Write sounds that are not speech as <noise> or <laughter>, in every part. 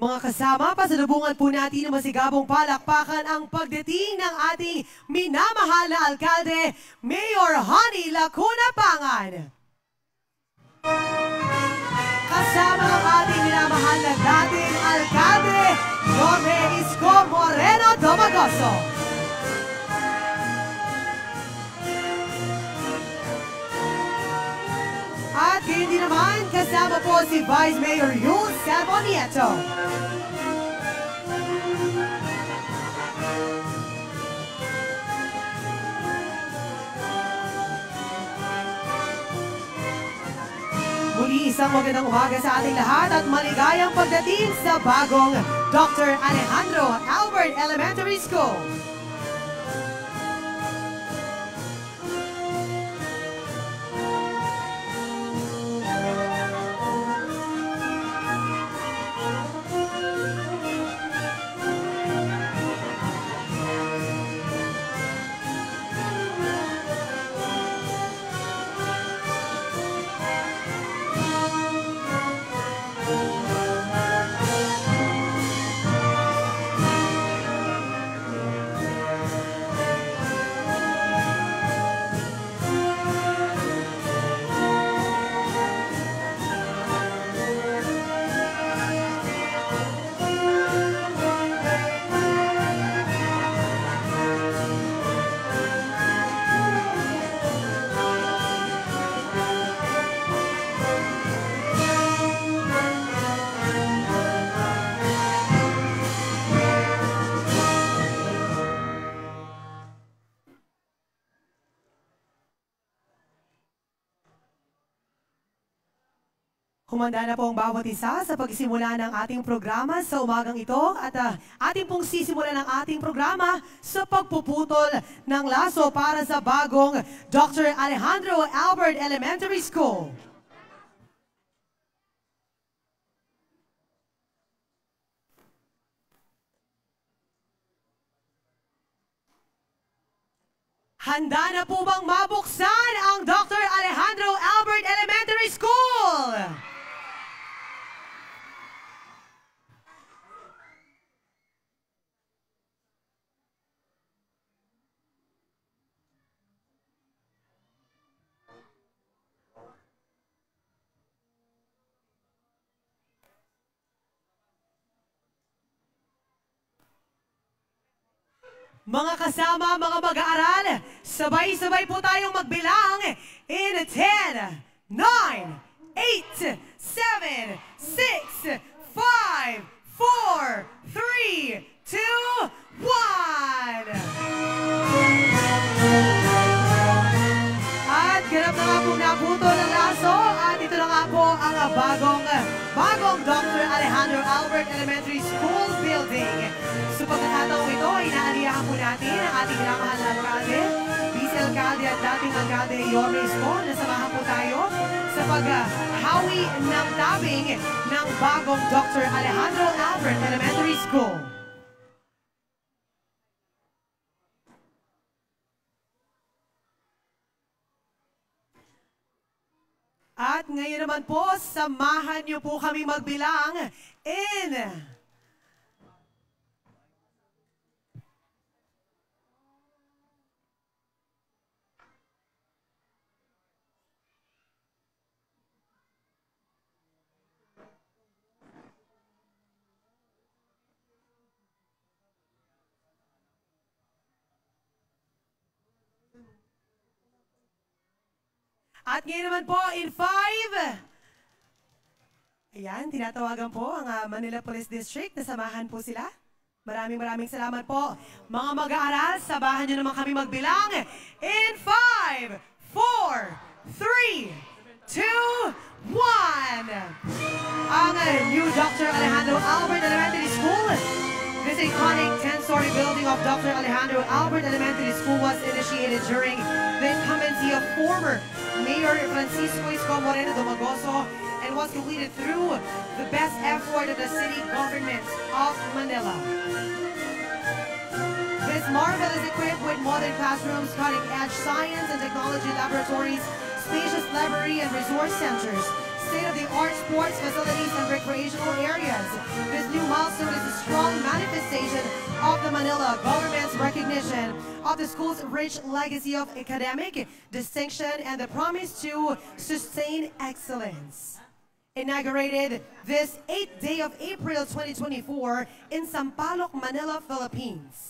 Mga kasama, pasalubungan po natin ng masigabong palakpakan ang pagdating ng ating minamahal na alkalde, Mayor Honey Lacuna Pangan. Kasama ang ating minamahal na dating alkalde, Yorme Isko Moreno Domagoso. Din naman, kasama po si Vice Mayor Yul Sabonietto. Muli isang magandang umaga sa ating lahat at maligayang pagdating sa bagong Dr. Alejandro Albert Elementary School. Humanda na po ang bawat isa sa pagsimula ng ating programa sa umagang ito at ah, ating pong sisimulan ng ating programa sa pagpuputol ng laso para sa bagong Dr. Alejandro Albert Elementary School. Handa na po bang mabuksan ang Dr. Alejandro Albert Elementary School? Mga kasama, mga mag-aaral, sabay-sabay po tayong magbilang in 10, 9, 8, 7, 6, 5, 4, 3, 2, 1. At ganap na nga po naputol ang laso at ito na nga po ang bagong bagong Dr. Alejandro Albert Elementary School Building. Pagkakataong ito, inaaliyahan po natin ang ating minamahal na alkalde, Vice Alkalde at dating Alkalde Yorme Isko na samahan po tayo sa paghawi ng tabing ng bagong Dr. Alejandro Albert Elementary School. At ngayon naman po, samahan niyo po kami magbilang in... At ngayon naman po, in five, ayan, tinatawagan po ang ah, Manila Police District na samahan po sila. Maraming maraming salamat po. Mga mag-aaral, sabahan nyo naman kami magbilang. In five, four, three, two, one. Ang ah, new Dr. Alejandro Albert Elementary School. This iconic 10-story building of Dr. Alejandro Albert Elementary School was initiated during the incumbency of former Mayor Francisco Isco Moreno de Domagoso and was completed through the best effort of the city government of Manila. This marvel is equipped with modern classrooms, cutting-edge science and technology laboratories, spacious library and resource centers, state-of-the-art sports facilities and recreational areas. This new milestone is a strong manifestation of the Manila government's recognition of the school's rich legacy of academic distinction and the promise to sustain excellence. Inaugurated this 8th day of April 2024 in Sampaloc, Manila, Philippines.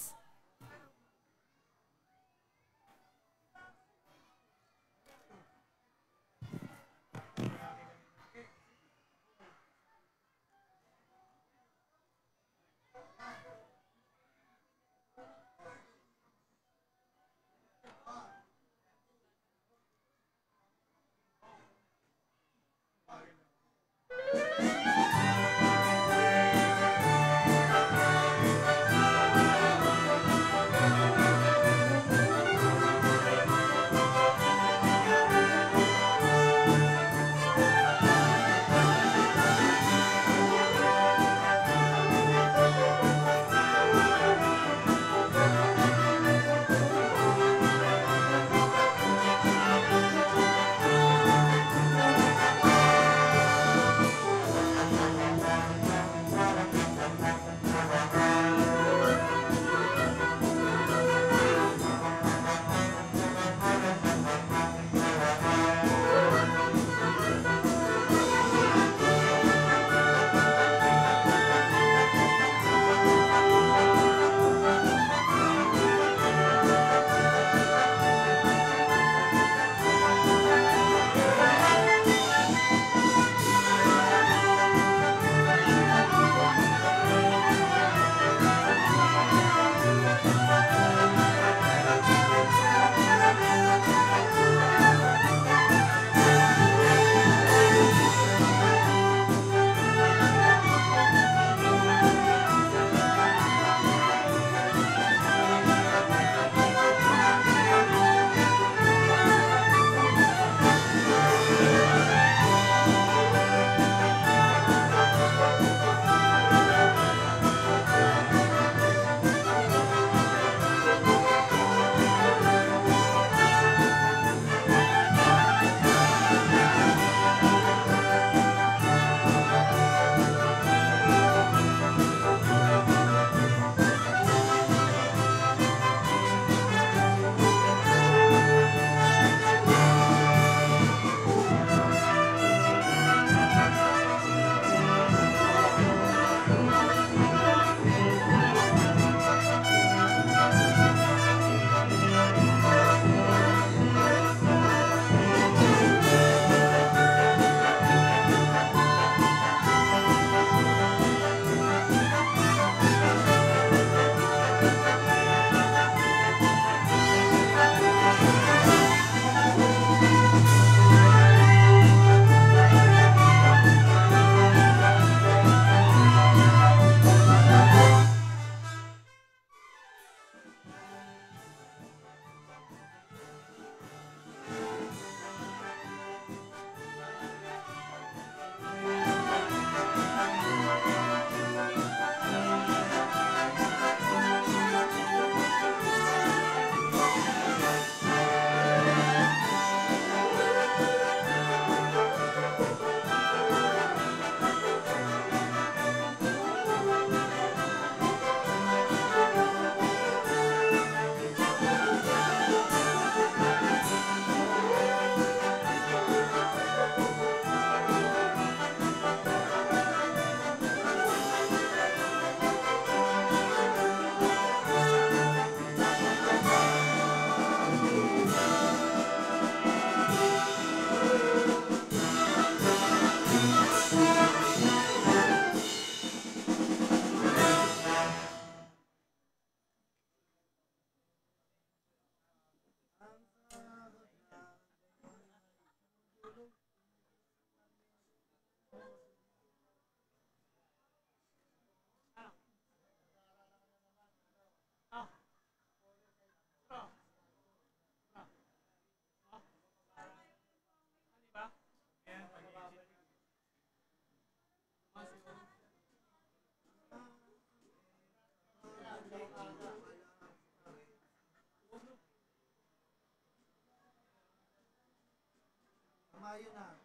Kabayo na.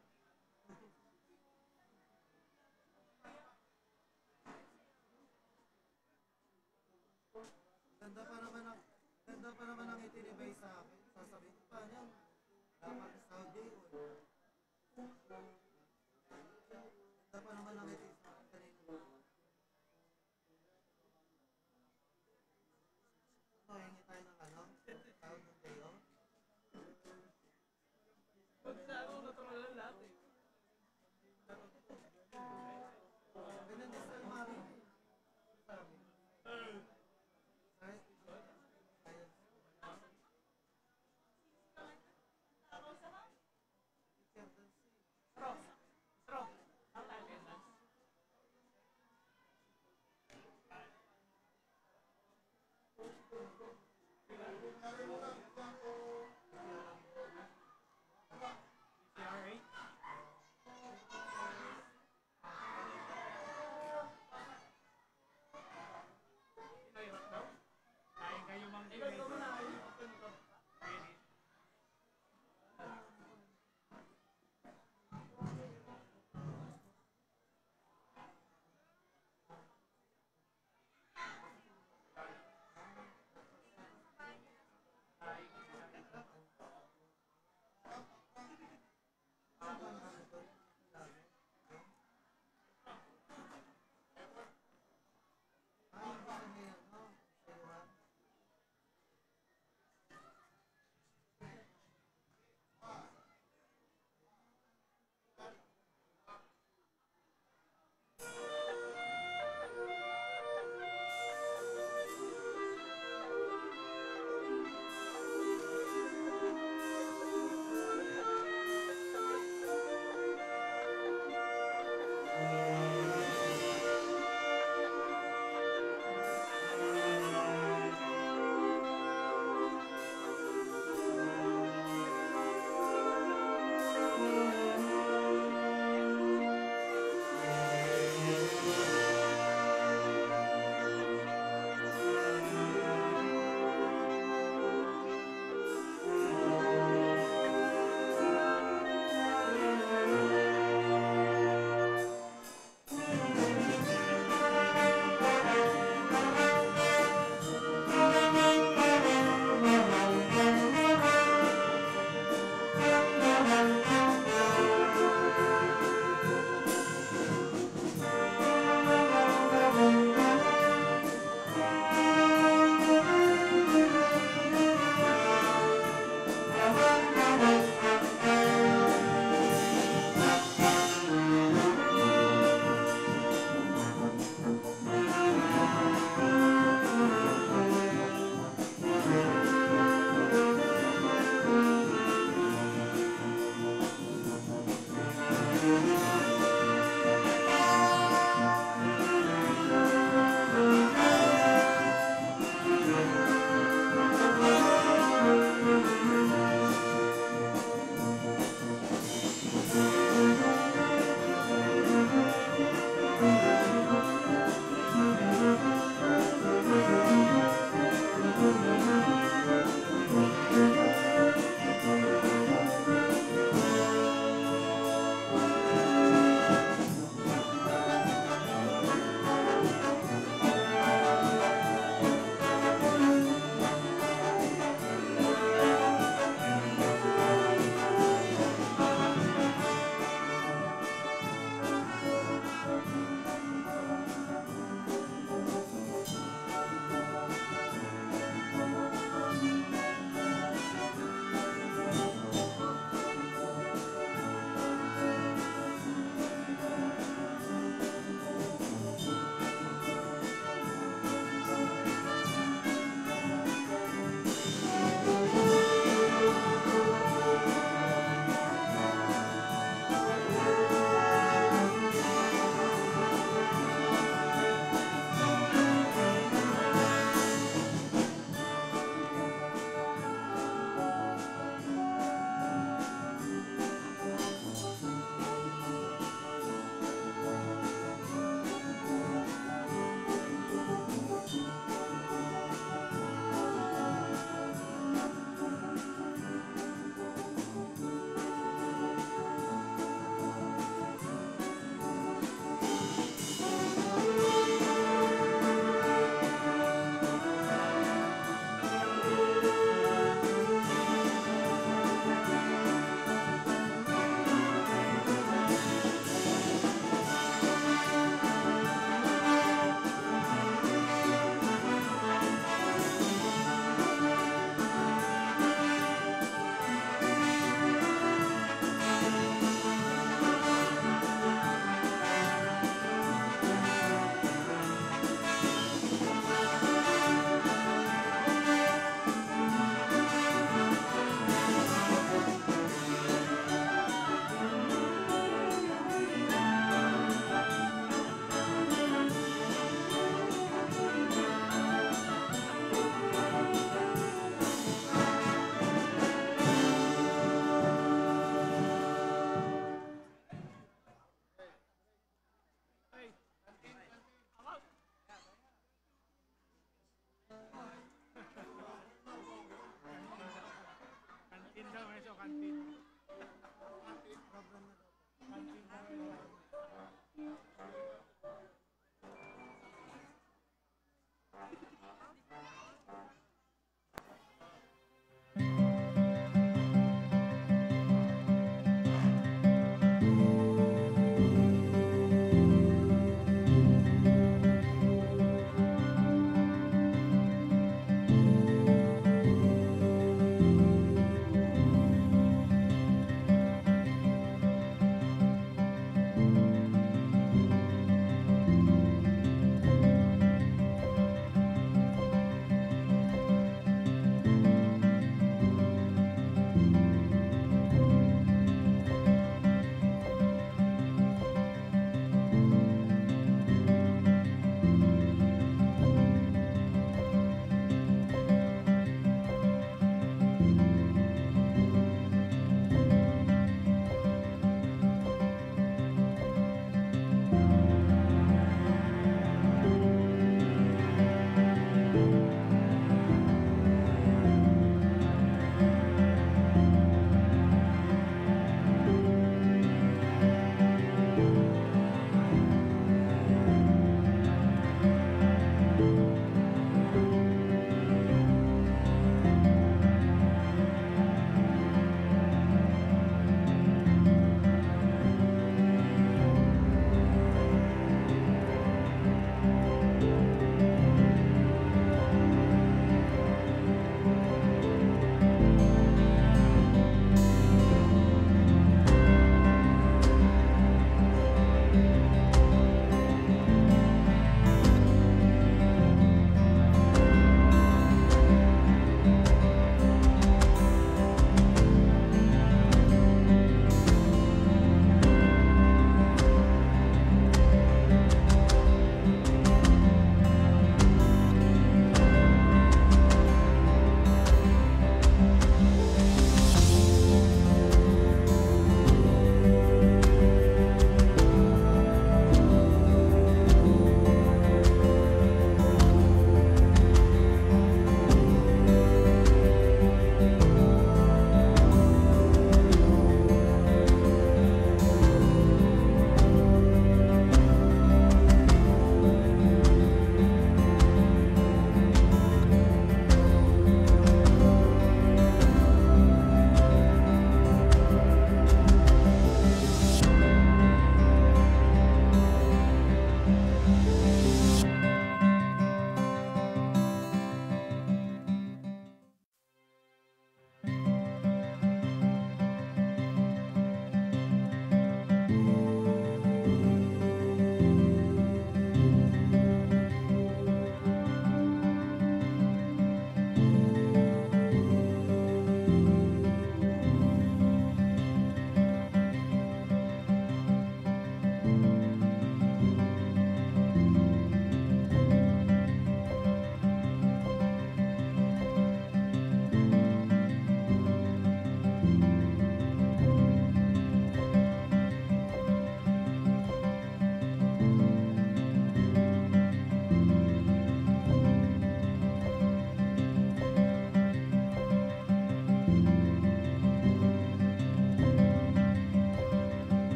ganda pa naman ang ganda pa naman ang itinibay sa akin. Sasabihin pa niya, dapat Saudi o Ganda pa naman ang itinibay sa akin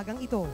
umagang ito.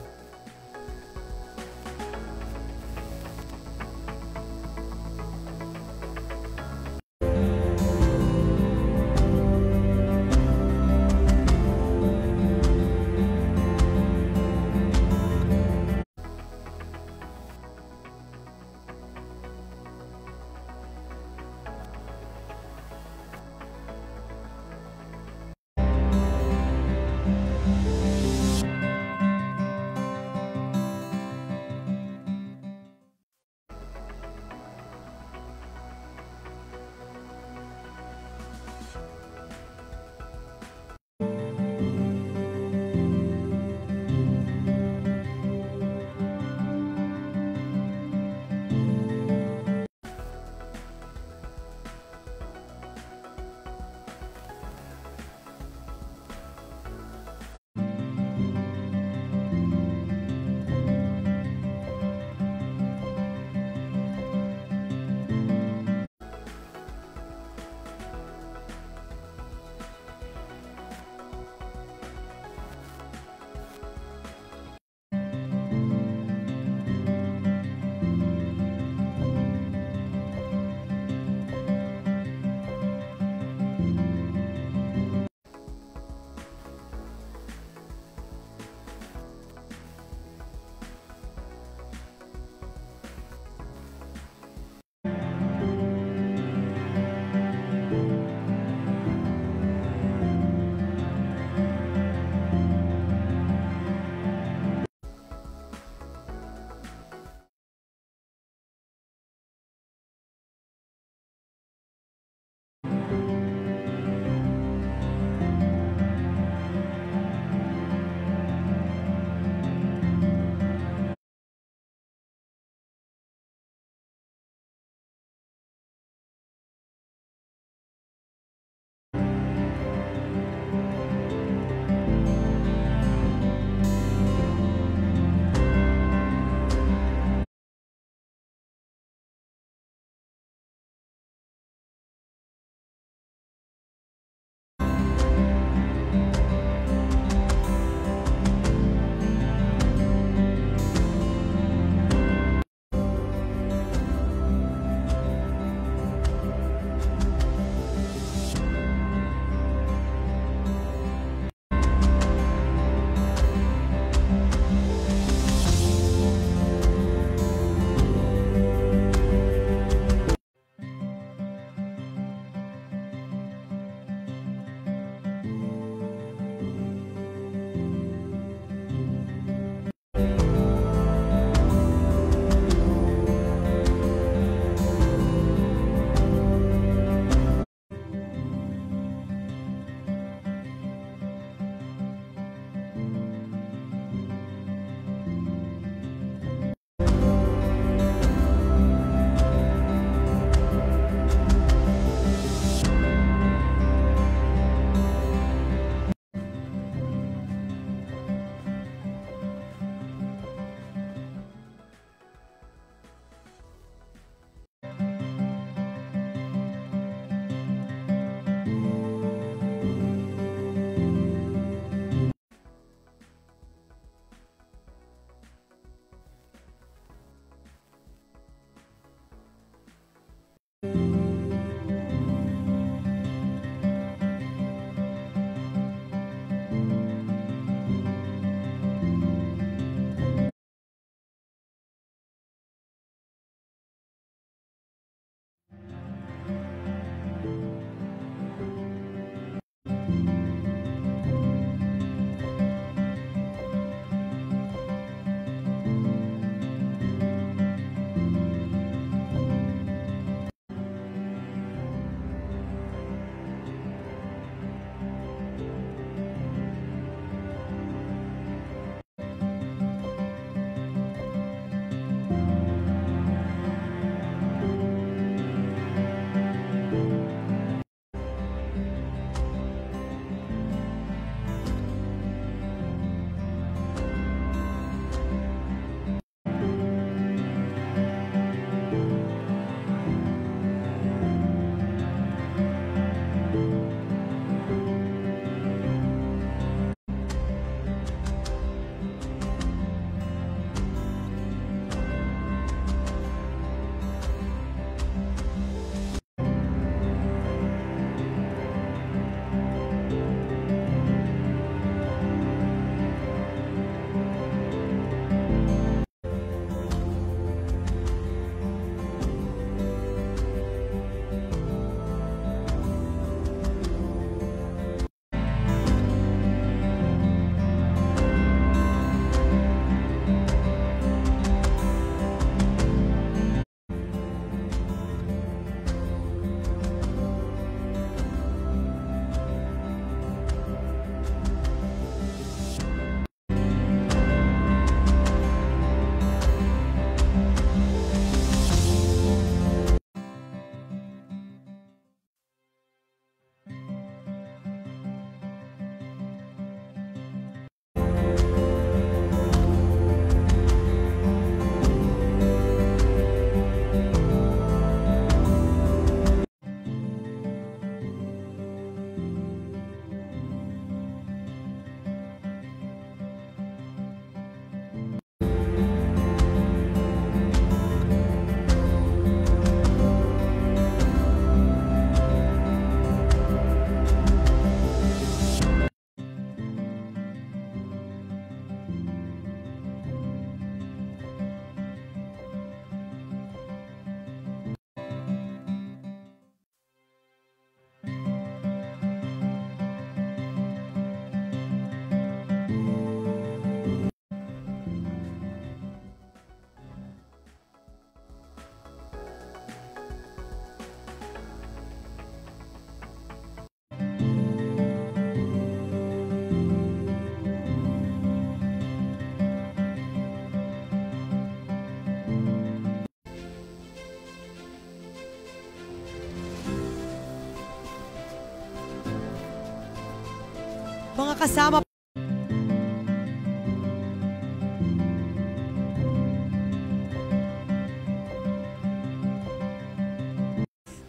Kasama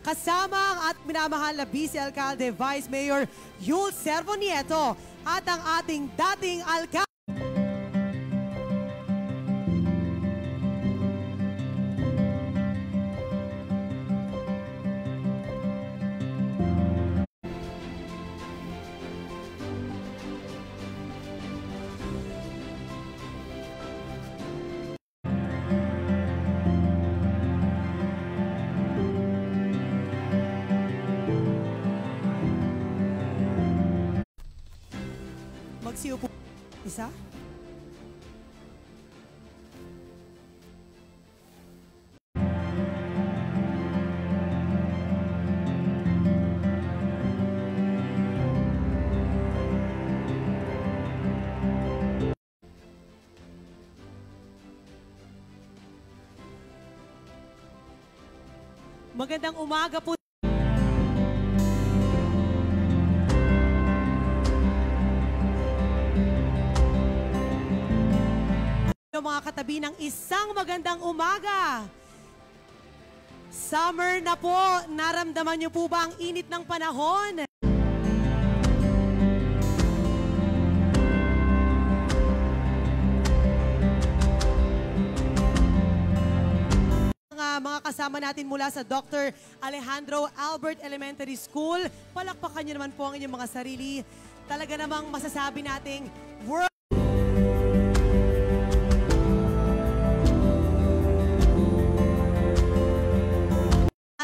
Kasama ang at minamahal na Vice Alcalde Vice Mayor Yul Servo Nieto at ang ating dating alcalde. Magandang umaga po mga katabi ng isang magandang umaga. Summer na po, naramdaman niyo po ba ang init ng panahon? Kasama natin mula sa Dr. Alejandro Albert Elementary School, palakpakan niyo naman po ang inyong mga sarili. Talaga namang masasabi nating world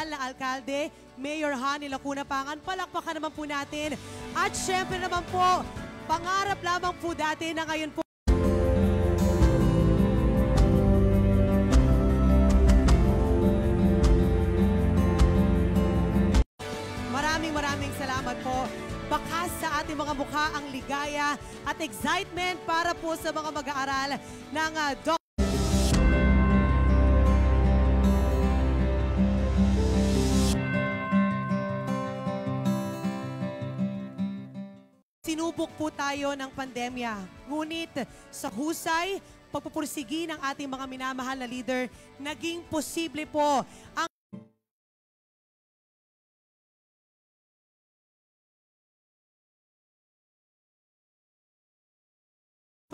na Alkalde, Mayor Hani Lacuna Pangan, palakpakan naman po natin. At syempre naman po, pangarap lamang po dati na ngayon po ating mga mukha ang ligaya at excitement para po sa mga mag-aaral ng uh, Doc Sinubok po tayo ng pandemya. Ngunit sa husay, pagpupursigi ng ating mga minamahal na leader, naging posible po ang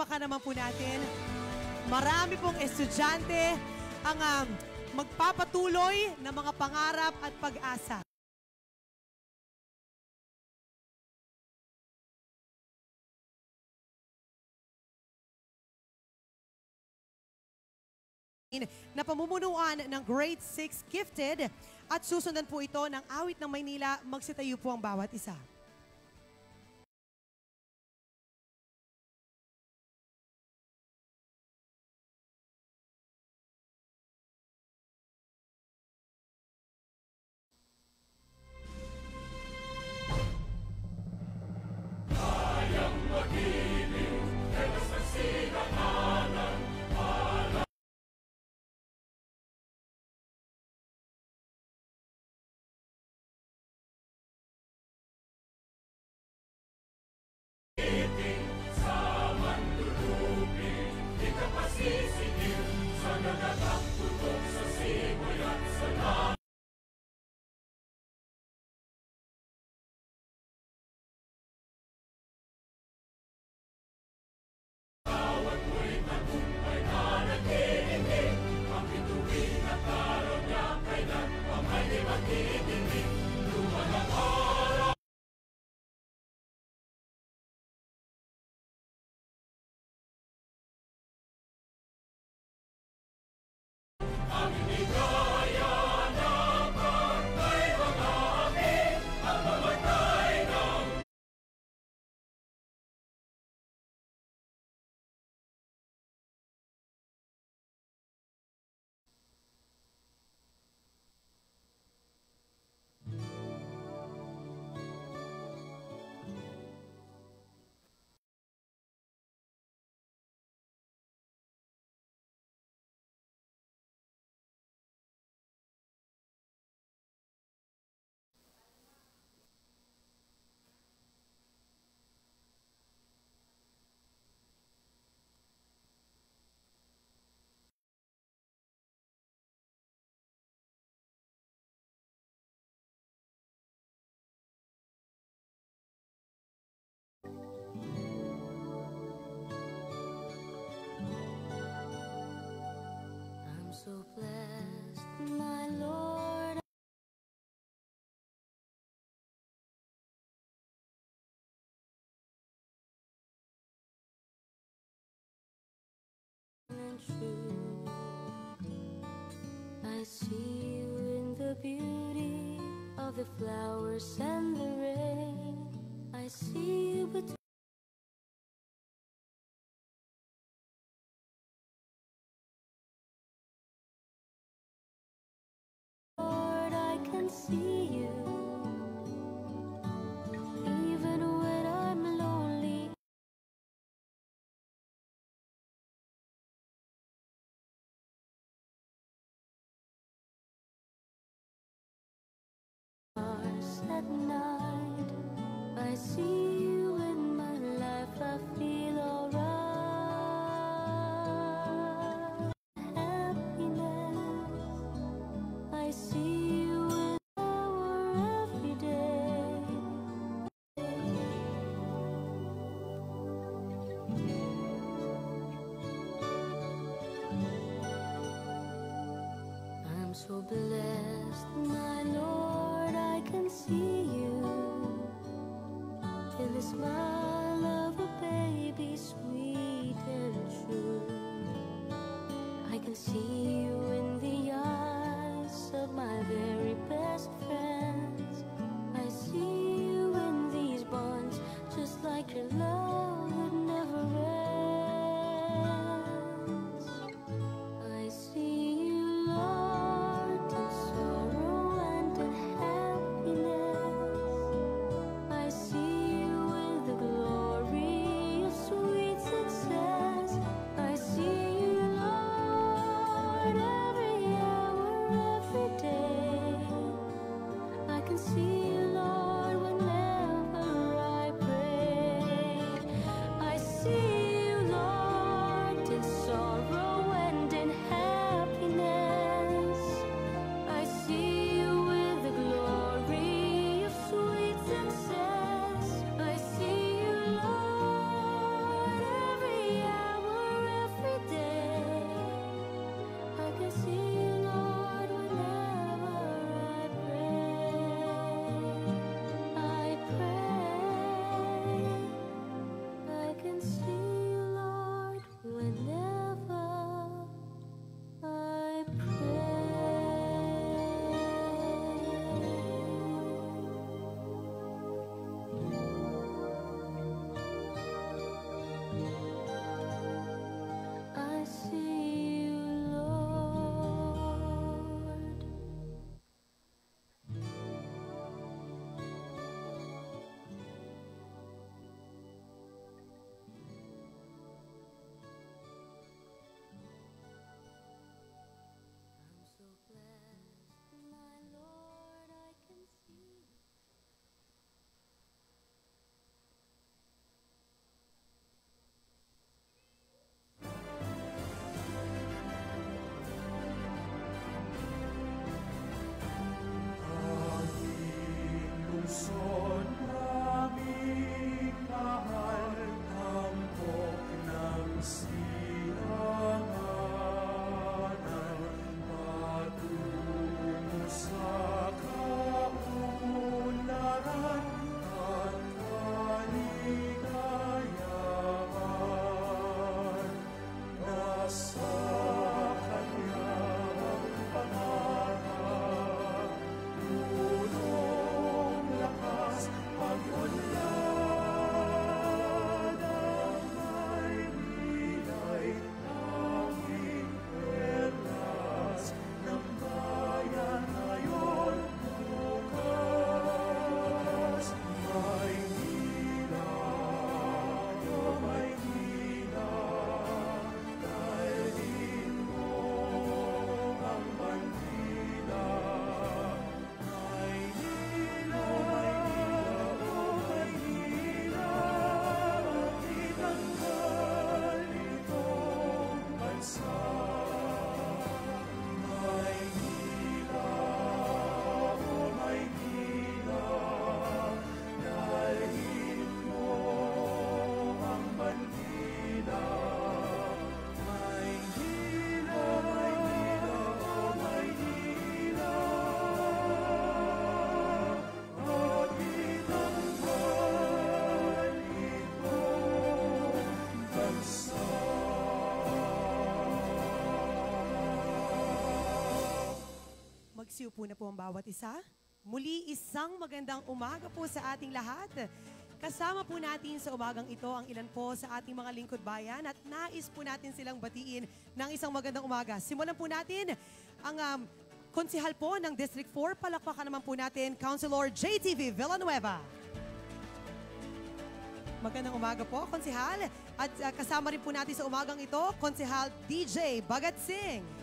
Paka naman po natin, marami pong estudyante ang um, magpapatuloy ng mga pangarap at pag-asa. na pamumunuan ng Grade 6 Gifted at susundan po ito ng awit ng Maynila. Magsitayo po ang bawat isa. I see you in the beauty of the flowers and the rain. I see you between. At night. I see you in my life. I feel alright. Happiness. I see you in our every day. I'm so blessed, see Siupo na po ang bawat isa. Muli isang magandang umaga po sa ating lahat. Kasama po natin sa umagang ito ang ilan po sa ating mga lingkod bayan at nais po natin silang batiin ng isang magandang umaga. Simulan po natin ang um, konsihal po ng District 4. Palakpakan naman po natin, Councilor JTV Villanueva. Magandang umaga po, Konsihal. At uh, kasama rin po natin sa umagang ito, Konsihal DJ Bagat Singh.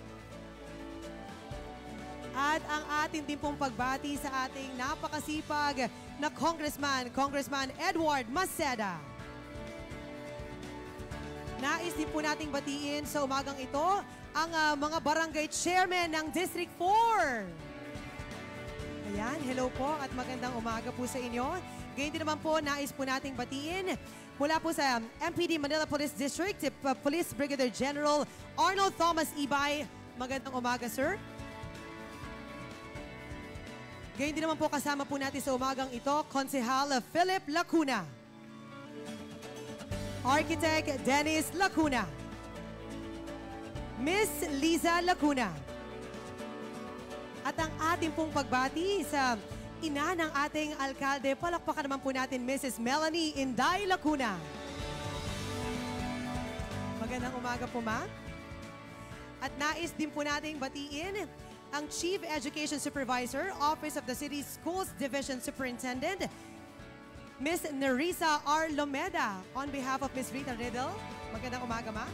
At ang atin din pong pagbati sa ating napakasipag na Congressman, Congressman Edward Maceda. Nais din po nating batiin sa umagang ito ang ah, mga barangay chairman ng District 4. Ayan, hello po at magandang umaga po sa inyo. Ganyan din naman po, nais po nating batiin mula po sa MPD Manila Police District, Police Brigadier General Arnold Thomas Ibay. Magandang umaga, sir. Ganyan din naman po kasama po natin sa umagang ito, Konsehal Philip Lacuna. Architect Dennis Lacuna. Miss Liza Lacuna. At ang ating pong pagbati sa ina ng ating alkalde, palakpakan naman po natin Mrs. Melanie Inday Lacuna. Magandang umaga po, ma. At nais din po nating batiin ang Chief Education Supervisor, Office of the City Schools Division Superintendent, Miss Nerissa R. Lomeda, on behalf of Miss Rita Riddle. Magandang umaga, ma.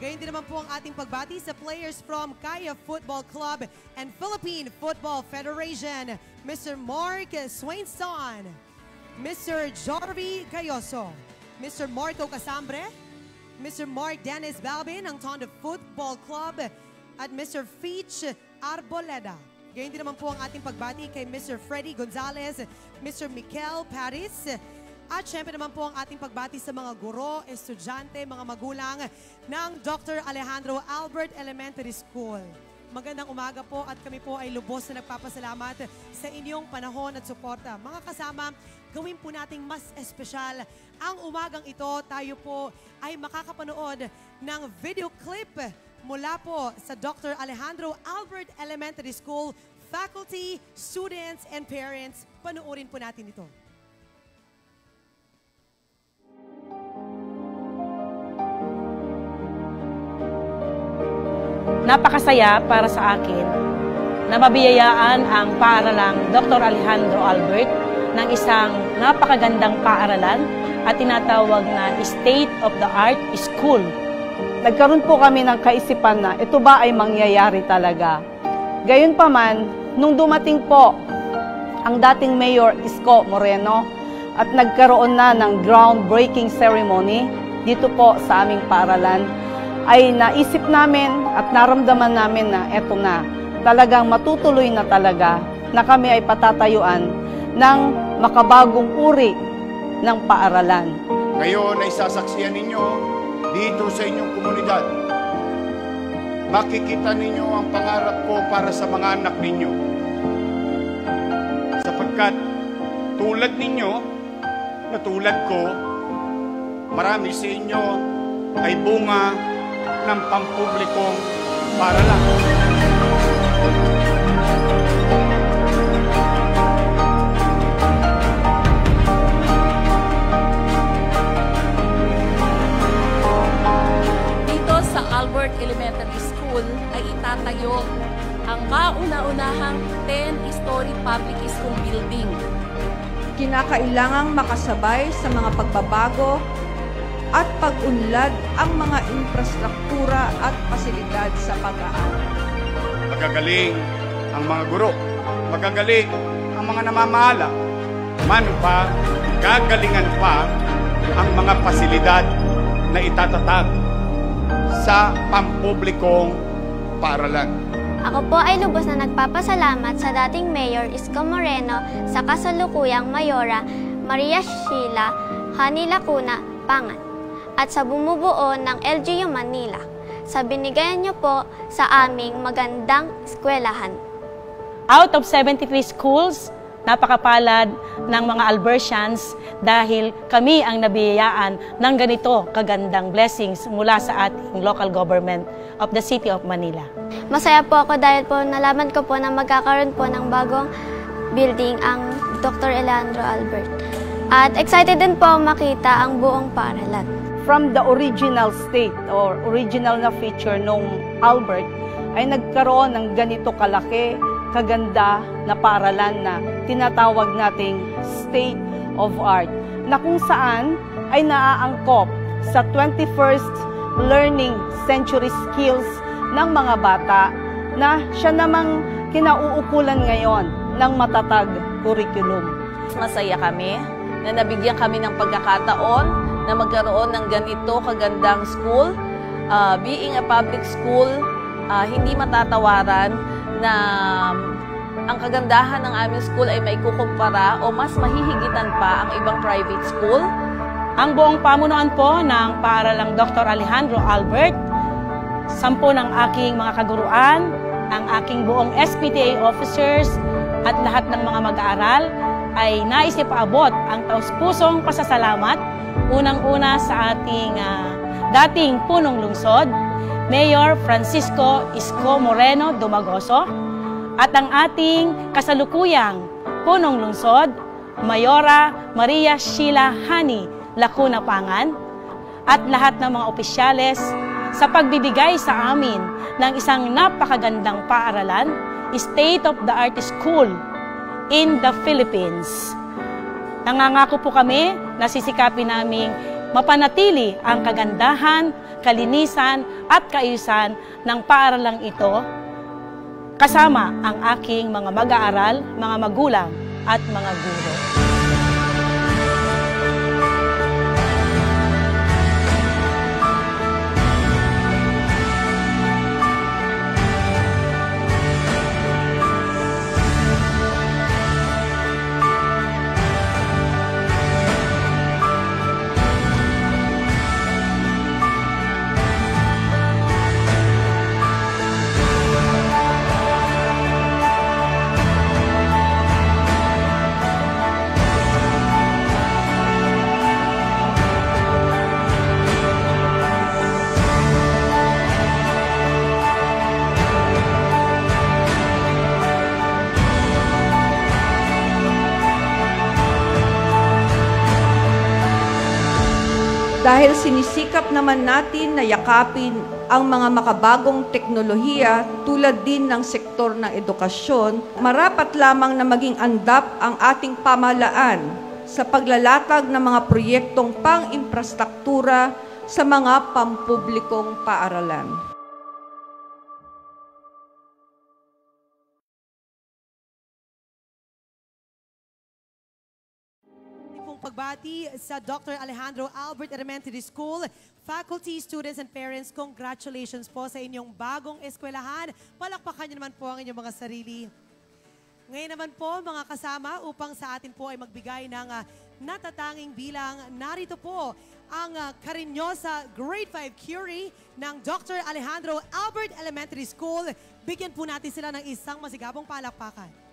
Gayun din naman po ang ating pagbati sa players from Kaya Football Club and Philippine Football Federation, Mr. Mark Swainson, Mr. Jorvi Gayoso, Mr. Marto Casambre, Mr. Mark Dennis Balbin ng Tondo Football Club at Mr. Feach Arboleda. Gayun din naman po ang ating pagbati kay Mr. Freddy Gonzalez, Mr. Mikel Paris, at syempre naman po ang ating pagbati sa mga guro, estudyante, mga magulang ng Dr. Alejandro Albert Elementary School. Magandang umaga po at kami po ay lubos na nagpapasalamat sa inyong panahon at suporta. Mga kasama, gawin po nating mas espesyal ang umagang ito. Tayo po ay makakapanood ng video clip mula po sa Dr. Alejandro Albert Elementary School, faculty, students, and parents. Panoorin po natin ito. Napakasaya para sa akin na mabiyayaan ang paaralang Dr. Alejandro Albert ng isang napakagandang paaralan at tinatawag na State of the Art School. Nagkaroon po kami ng kaisipan na ito ba ay mangyayari talaga. Gayunpaman, nung dumating po ang dating Mayor Isko Moreno at nagkaroon na ng groundbreaking ceremony dito po sa aming paaralan, ay naisip namin at naramdaman namin na eto na, talagang matutuloy na talaga na kami ay patatayuan ng makabagong uri ng paaralan. Ngayon ay sasaksiyan ninyo dito sa inyong komunidad. Makikita ninyo ang pangarap ko para sa mga anak ninyo. Sapagkat tulad ninyo, na tulad ko, marami sa inyo ay bunga ng pampublikong paralan. Elementary School ay itatayo ang kauna-unahang 10-story public school building. kinakailangang makasabay sa mga pagbabago at pag-unlad ang mga infrastruktura at pasilidad sa pag-aaral. Magagaling ang mga guro. Magagaling ang mga namamahala. Mano pa, gagalingan pa ang mga pasilidad na itatatag sa pampublikong paaralan. Ako po ay lubos na nagpapasalamat sa dating Mayor Isko Moreno sa kasalukuyang Mayora Maria Sheila Hani Lacuna Pangan at sa bumubuo ng LGU Manila sa binigayan niyo po sa aming magandang eskwelahan. Out of 73 schools, napakapalad ng mga Albertians dahil kami ang nabiyayaan ng ganito kagandang blessings mula sa ating local government of the City of Manila. Masaya po ako dahil po nalaman ko po na magkakaroon po ng bagong building ang Dr. Alejandro Albert. At excited din po makita ang buong paaralan. From the original state or original na feature nung Albert ay nagkaroon ng ganito kalaki, kaganda na paaralan na tinatawag nating state of art na kung saan ay naaangkop sa 21st learning century skills ng mga bata na siya namang kinauukulan ngayon ng matatag curriculum. Masaya kami na nabigyan kami ng pagkakataon na magkaroon ng ganito kagandang school. Uh, being a public school, uh, hindi matatawaran na ang kagandahan ng aming school ay may kukumpara o mas mahihigitan pa ang ibang private school. Ang buong pamunuan po ng paaralang Dr. Alejandro Albert, sampo ng aking mga kaguruan, ang aking buong SPTA officers, at lahat ng mga mag-aaral ay nais ipaabot ang taus-pusong pasasalamat unang-una sa ating uh, dating punong lungsod, Mayor Francisco Isko Moreno Dumagoso, at ang ating kasalukuyang punong lungsod, Mayora Maria Sheila Hani Lacuna Pangan, at lahat ng mga opisyales sa pagbibigay sa amin ng isang napakagandang paaralan, state-of-the-art school in the Philippines. Nangangako po kami na sisikapin naming mapanatili ang kagandahan, kalinisan at kaayusan ng paaralang ito kasama ang aking mga mag-aaral, mga magulang at mga guro. Dahil sinisikap naman natin na yakapin ang mga makabagong teknolohiya tulad din ng sektor ng edukasyon, marapat lamang na maging andap ang ating pamahalaan sa paglalatag ng mga proyektong pang-infrastruktura sa mga pampublikong paaralan. Pagbati sa Dr. Alejandro Albert Elementary School. Faculty, students, and parents, congratulations po sa inyong bagong eskwelahan. Palakpakan niyo naman po ang inyong mga sarili. Ngayon naman po, mga kasama, upang sa atin po ay magbigay ng uh, natatanging bilang, narito po ang uh, Karinyosa Grade 5 Curie ng Dr. Alejandro Albert Elementary School. Bigyan po natin sila ng isang masigabong palakpakan.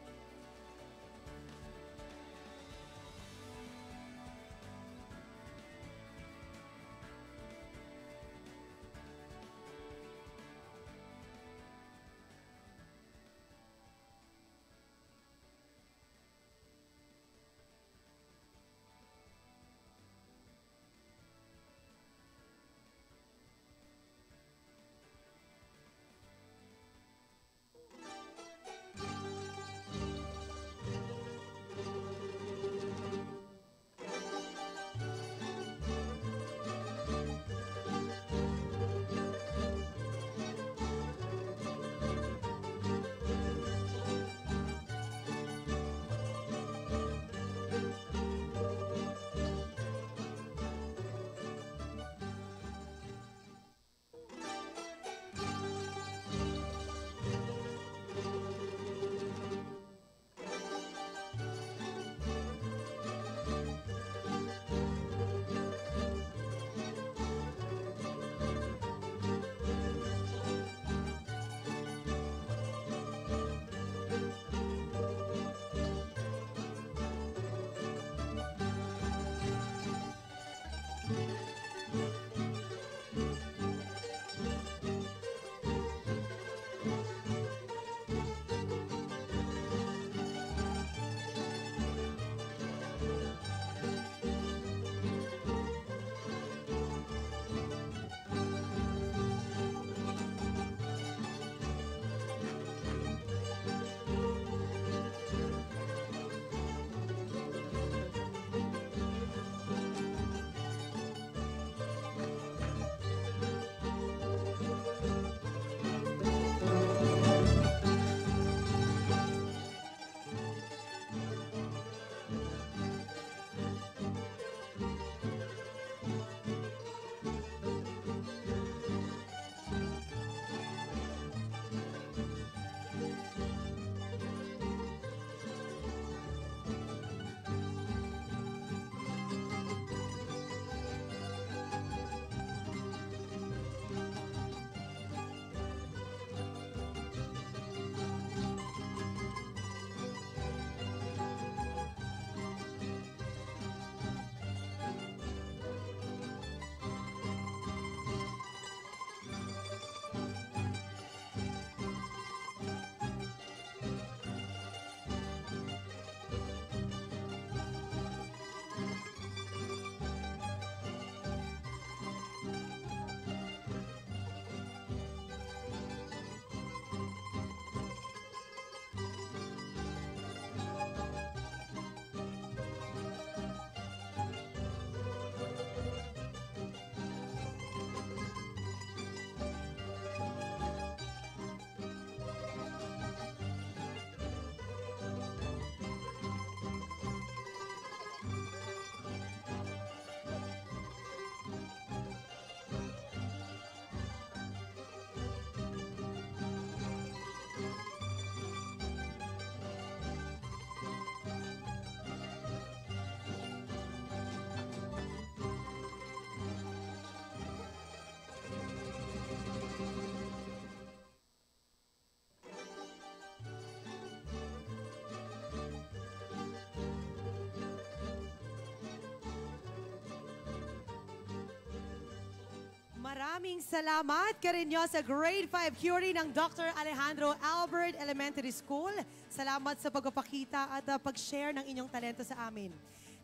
Maraming salamat ka rin sa grade 5 curie ng Dr. Alejandro Albert Elementary School. Salamat sa pagpapakita at uh, pag-share ng inyong talento sa amin.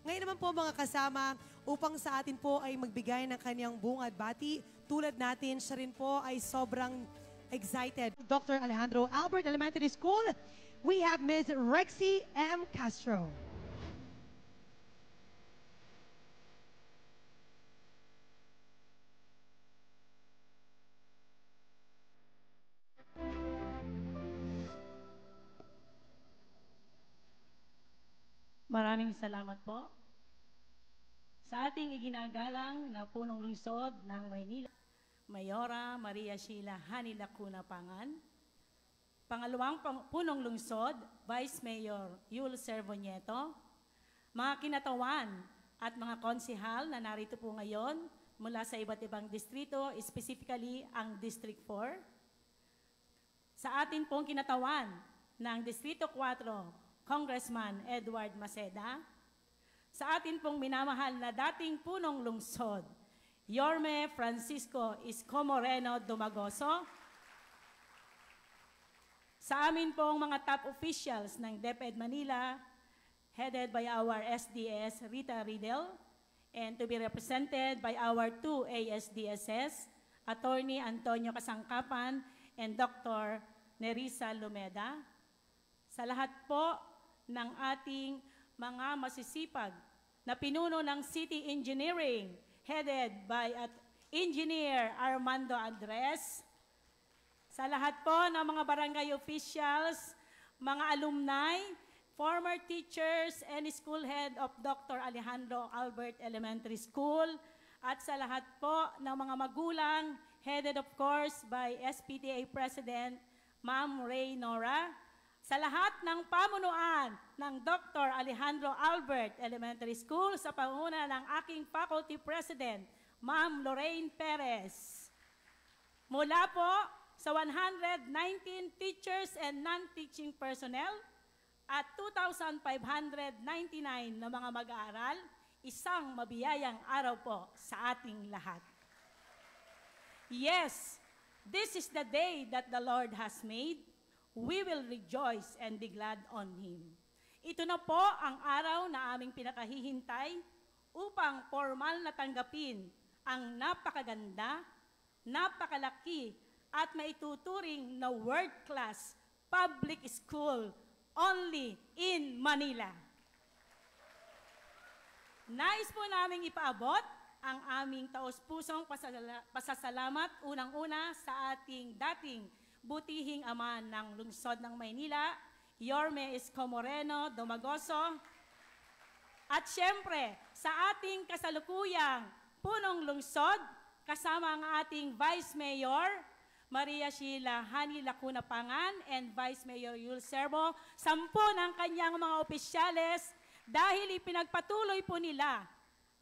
Ngayon naman po mga kasama, upang sa atin po ay magbigay ng kanyang bungad bati, tulad natin, siya rin po ay sobrang excited. Dr. Alejandro Albert Elementary School, we have Ms. Rexy M. Castro. Maraming salamat po sa ating iginagalang na punong lungsod ng Maynila, Mayora Maria Sheila Hani Lacuna Pangan, pangalawang pang- punong lungsod, Vice Mayor Yul Servonieto, mga kinatawan at mga konsihal na narito po ngayon mula sa iba't ibang distrito, specifically ang District 4, sa atin pong kinatawan ng Distrito 4, Congressman Edward Maceda, sa atin pong minamahal na dating punong lungsod, Yorme Francisco Isko Moreno Dumagoso, sa amin pong mga top officials ng DepEd Manila, headed by our SDS Rita Riddle, and to be represented by our two ASDSS, Attorney Antonio Kasangkapan and Dr. Nerissa Lumeda. Sa lahat po ng ating mga masisipag na pinuno ng City Engineering, headed by at Engineer Armando Andres, sa lahat po ng mga barangay officials, mga alumni, former teachers, and school head of Dr. Alejandro Albert Elementary School, at sa lahat po ng mga magulang, headed of course by SPTA President Ma'am Ray Nora, sa lahat ng pamunuan ng Dr. Alejandro Albert Elementary School sa panguna ng aking faculty president, Ma'am Lorraine Perez. Mula po sa 119 teachers and non-teaching personnel at 2,599 na mga mag-aaral, isang mabiyayang araw po sa ating lahat. Yes, this is the day that the Lord has made. We will rejoice and be glad on Him. Ito na po ang araw na aming pinakahihintay upang formal na tanggapin ang napakaganda, napakalaki at maituturing na world-class public school only in Manila. Nais po namin ipaabot ang aming taos-pusong pasasala- pasasalamat unang-una sa ating dating butihing ama ng lungsod ng Maynila, Yorme Isko Moreno Domagoso, at syempre, sa ating kasalukuyang punong lungsod, kasama ang ating Vice Mayor, Maria Sheila Hani Lacuna Pangan and Vice Mayor Yul Serbo, sampu ng kanyang mga opisyales dahil ipinagpatuloy po nila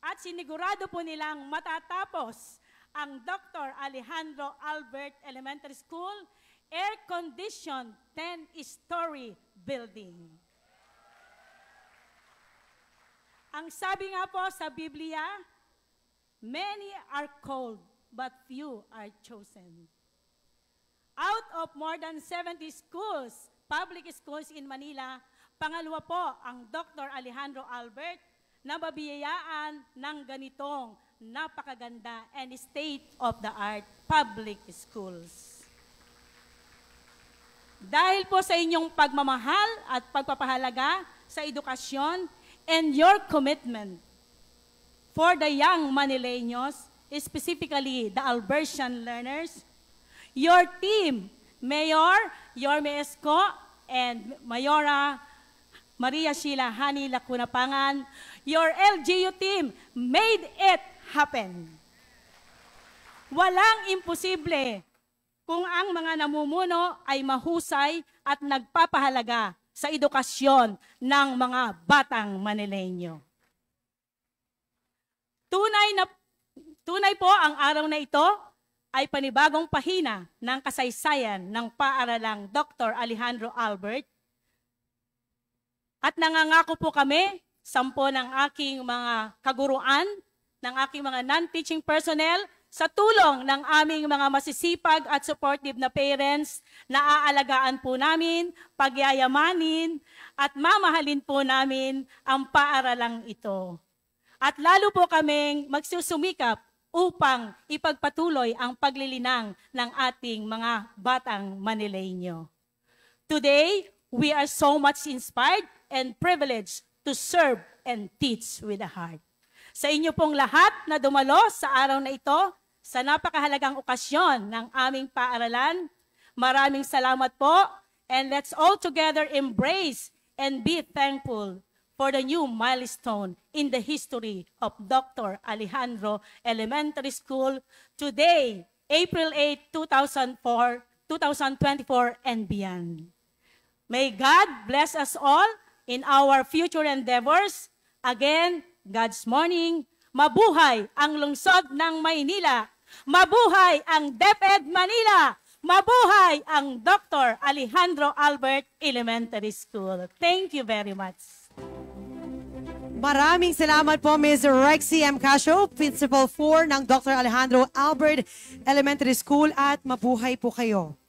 at sinigurado po nilang matatapos ang Dr. Alejandro Albert Elementary School air-conditioned 10-story building. Ang sabi nga po sa Biblia, many are called, but few are chosen. Out of more than 70 schools, public schools in Manila, pangalawa po ang Dr. Alejandro Albert na mabiyayaan ng ganitong napakaganda and state-of-the-art public schools. Dahil po sa inyong pagmamahal at pagpapahalaga sa edukasyon and your commitment for the young Manileños, specifically the Albertian learners, your team, Mayor Yorme Esco and Mayora Maria Sheila Hani Lacuna Pangan, your LGU team made it happen. Walang imposible kung ang mga namumuno ay mahusay at nagpapahalaga sa edukasyon ng mga batang Manileño. Tunay na tunay po ang araw na ito ay panibagong pahina ng kasaysayan ng paaralang Dr. Alejandro Albert. At nangangako po kami, sampo ng aking mga kaguruan, ng aking mga non-teaching personnel, sa tulong ng aming mga masisipag at supportive na parents, naaalagaan po namin, pagyayamanin, at mamahalin po namin ang paaralang ito. At lalo po kaming magsusumikap upang ipagpatuloy ang paglilinang ng ating mga batang Manileño. Today, we are so much inspired and privileged to serve and teach with a heart. Sa inyo pong lahat na dumalo sa araw na ito, sa napakahalagang okasyon ng aming paaralan. Maraming salamat po and let's all together embrace and be thankful for the new milestone in the history of Dr. Alejandro Elementary School today, April 8, 2004, 2024 and beyond. May God bless us all in our future endeavors. Again, God's morning, mabuhay ang lungsod ng Maynila Mabuhay ang DepEd Manila! Mabuhay ang Dr. Alejandro Albert Elementary School. Thank you very much. Maraming salamat po, Ms. Rexy M. Casio, Principal 4 ng Dr. Alejandro Albert Elementary School at mabuhay po kayo.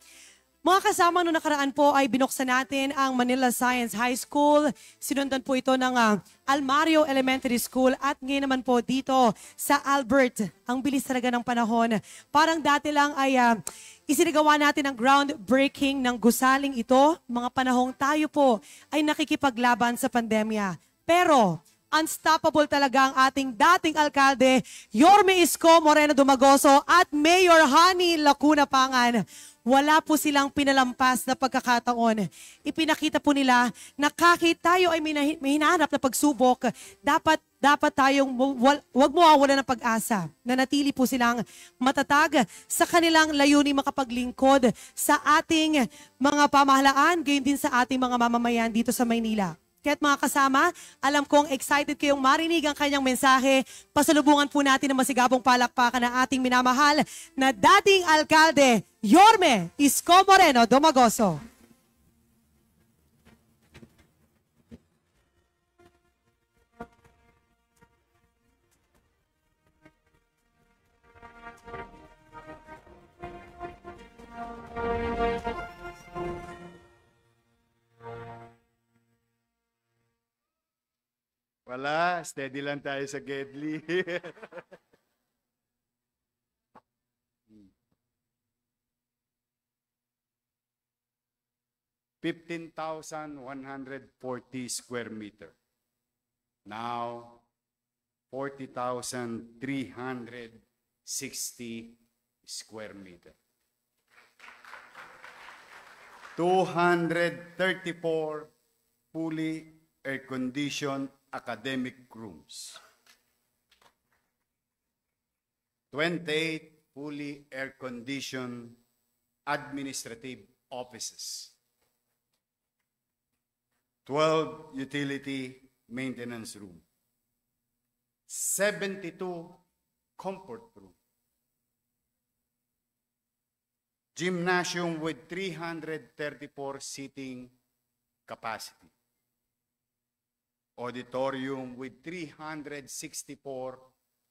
Mga kasama no nakaraan po ay binuksan natin ang Manila Science High School. Sinundan po ito ng uh, Almario Elementary School at ngayon naman po dito sa Albert. Ang bilis talaga ng panahon. Parang dati lang ay uh, isinagawa natin ang groundbreaking ng gusaling ito. Mga panahong tayo po ay nakikipaglaban sa pandemya. Pero unstoppable talaga ang ating dating alkalde, Yorme Isko Moreno Dumagoso at Mayor Hani Lacuna Pangan wala po silang pinalampas na pagkakataon. Ipinakita po nila na kahit tayo ay may, hinahanap na pagsubok, dapat dapat tayong wag mawawala ng pag-asa. Nanatili po silang matatag sa kanilang layunin makapaglingkod sa ating mga pamahalaan, gayon din sa ating mga mamamayan dito sa Maynila. Kaya't mga kasama, alam kong excited kayong marinig ang kanyang mensahe. Pasalubungan po natin ang masigabong palakpakan ng ating minamahal na dating alkalde, Yorme Isko Moreno Domagoso. Wala, steady lang tayo sa Gedli. <laughs> Fifteen thousand one hundred forty square meter. Now, forty thousand three hundred sixty square meter. 234 fully air-conditioned academic rooms. 28 fully air-conditioned administrative offices. 12 utility maintenance room. 72 comfort room. Gymnasium with 334 seating capacity auditorium with 364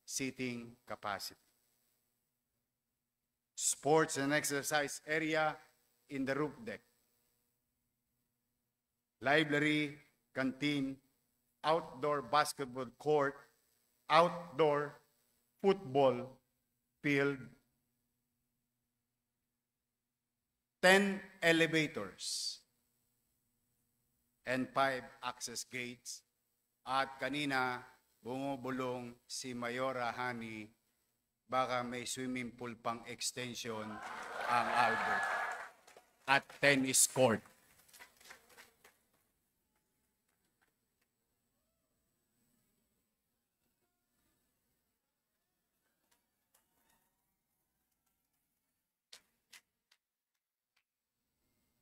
seating capacity. Sports and exercise area in the roof deck. Library, canteen, outdoor basketball court, outdoor football field, 10 elevators, and 5 access gates at kanina, bumubulong si Mayora Hani, baka may swimming pool pang extension ang Albert at tennis court.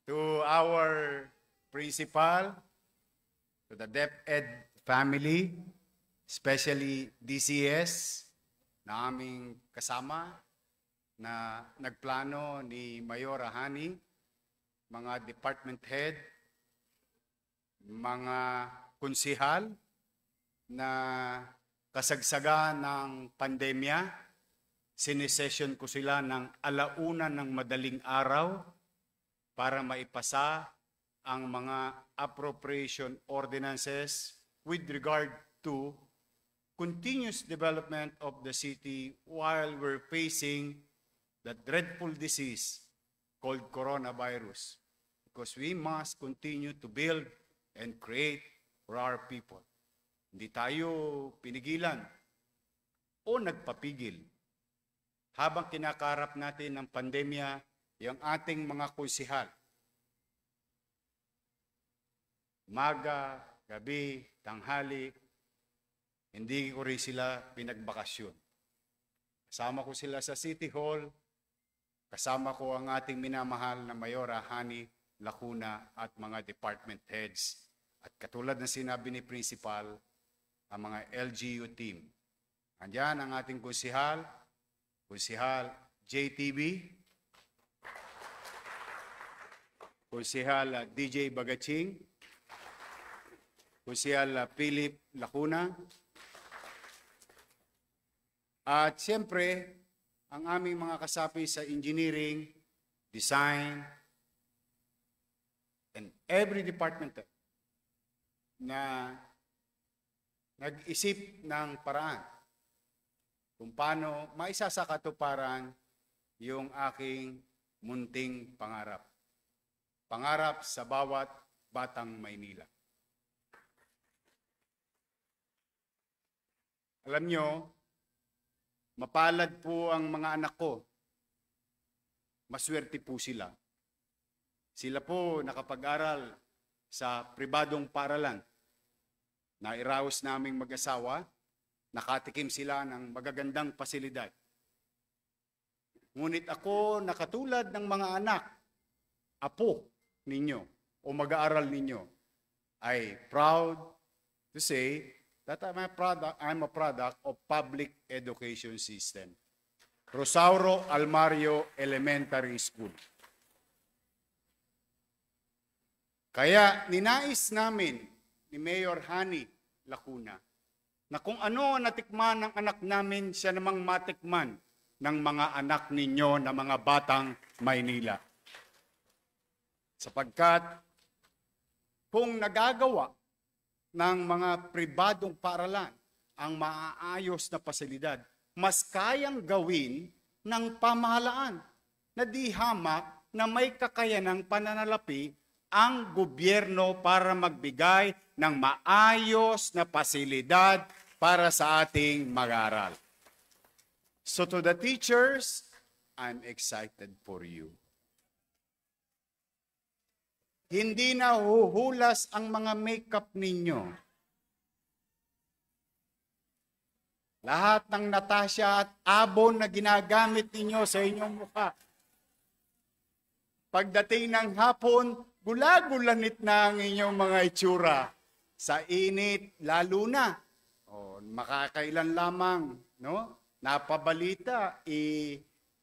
To our principal, to the DepEd family, especially DCS, na aming kasama, na nagplano ni Mayor Ahani, mga department head, mga konsihal na kasagsaga ng pandemya. Sinesession ko sila ng alauna ng madaling araw para maipasa ang mga appropriation ordinances with regard to continuous development of the city while we're facing the dreadful disease called coronavirus. Because we must continue to build and create for our people. Hindi tayo pinigilan o nagpapigil. Habang kinakarap natin ng pandemya, yung ating mga konsihal, maga, gabi, tanghali, hindi ko rin sila pinagbakasyon. Kasama ko sila sa City Hall, kasama ko ang ating minamahal na Mayora Hani Lacuna at mga department heads. At katulad ng sinabi ni Principal, ang mga LGU team. Andiyan ang ating konsihal, konsihal JTB, konsihal uh, DJ Bagaching, uh, Philip Lacuna, at siyempre, ang aming mga kasapi sa engineering, design, and every department na nag-isip ng paraan kung paano maisasakatuparan yung aking munting pangarap. Pangarap sa bawat batang Maynila. Alam nyo, mapalad po ang mga anak ko. Maswerte po sila. Sila po nakapag-aral sa pribadong paralan. Nairaos naming mag-asawa, nakatikim sila ng magagandang pasilidad. Ngunit ako nakatulad ng mga anak, apo ninyo o mag-aaral ninyo, ay proud to say that I'm a product, I'm a product of public education system. Rosauro Almario Elementary School. Kaya ninais namin ni Mayor Hani Lacuna na kung ano ang natikman ng anak namin, siya namang matikman ng mga anak ninyo na mga batang Maynila. Sapagkat kung nagagawa ng mga pribadong paaralan ang maaayos na pasilidad, mas kayang gawin ng pamahalaan na di hamak na may kakayanang pananalapi ang gobyerno para magbigay ng maayos na pasilidad para sa ating mag-aaral. So to the teachers, I'm excited for you. Hindi na huhulas ang mga makeup ninyo. Lahat ng Natasha at abon na ginagamit ninyo sa inyong mukha. Pagdating ng hapon, gulagulanit na ang inyong mga itsura. Sa init, lalo na. O, makakailan lamang, no? Napabalita, i,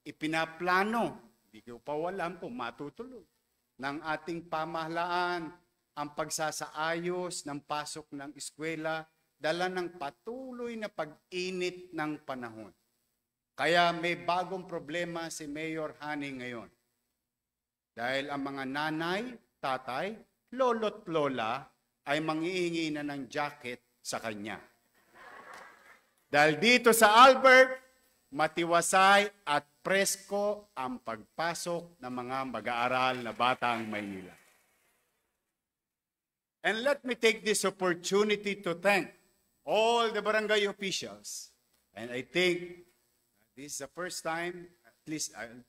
ipinaplano. Hindi ko pa alam kung matutuloy. Ng ating pamahalaan, ang pagsasaayos ng pasok ng eskwela, dala ng patuloy na pag-init ng panahon. Kaya may bagong problema si Mayor Hani ngayon. Dahil ang mga nanay, tatay, lolo't lola ay mangihingi na ng jacket sa kanya. Dahil dito sa Albert, matiwasay at presko ang pagpasok ng mga mag-aaral na batang Maynila. And let me take this opportunity to thank all the barangay officials. And I think this is the first time, at least I'll,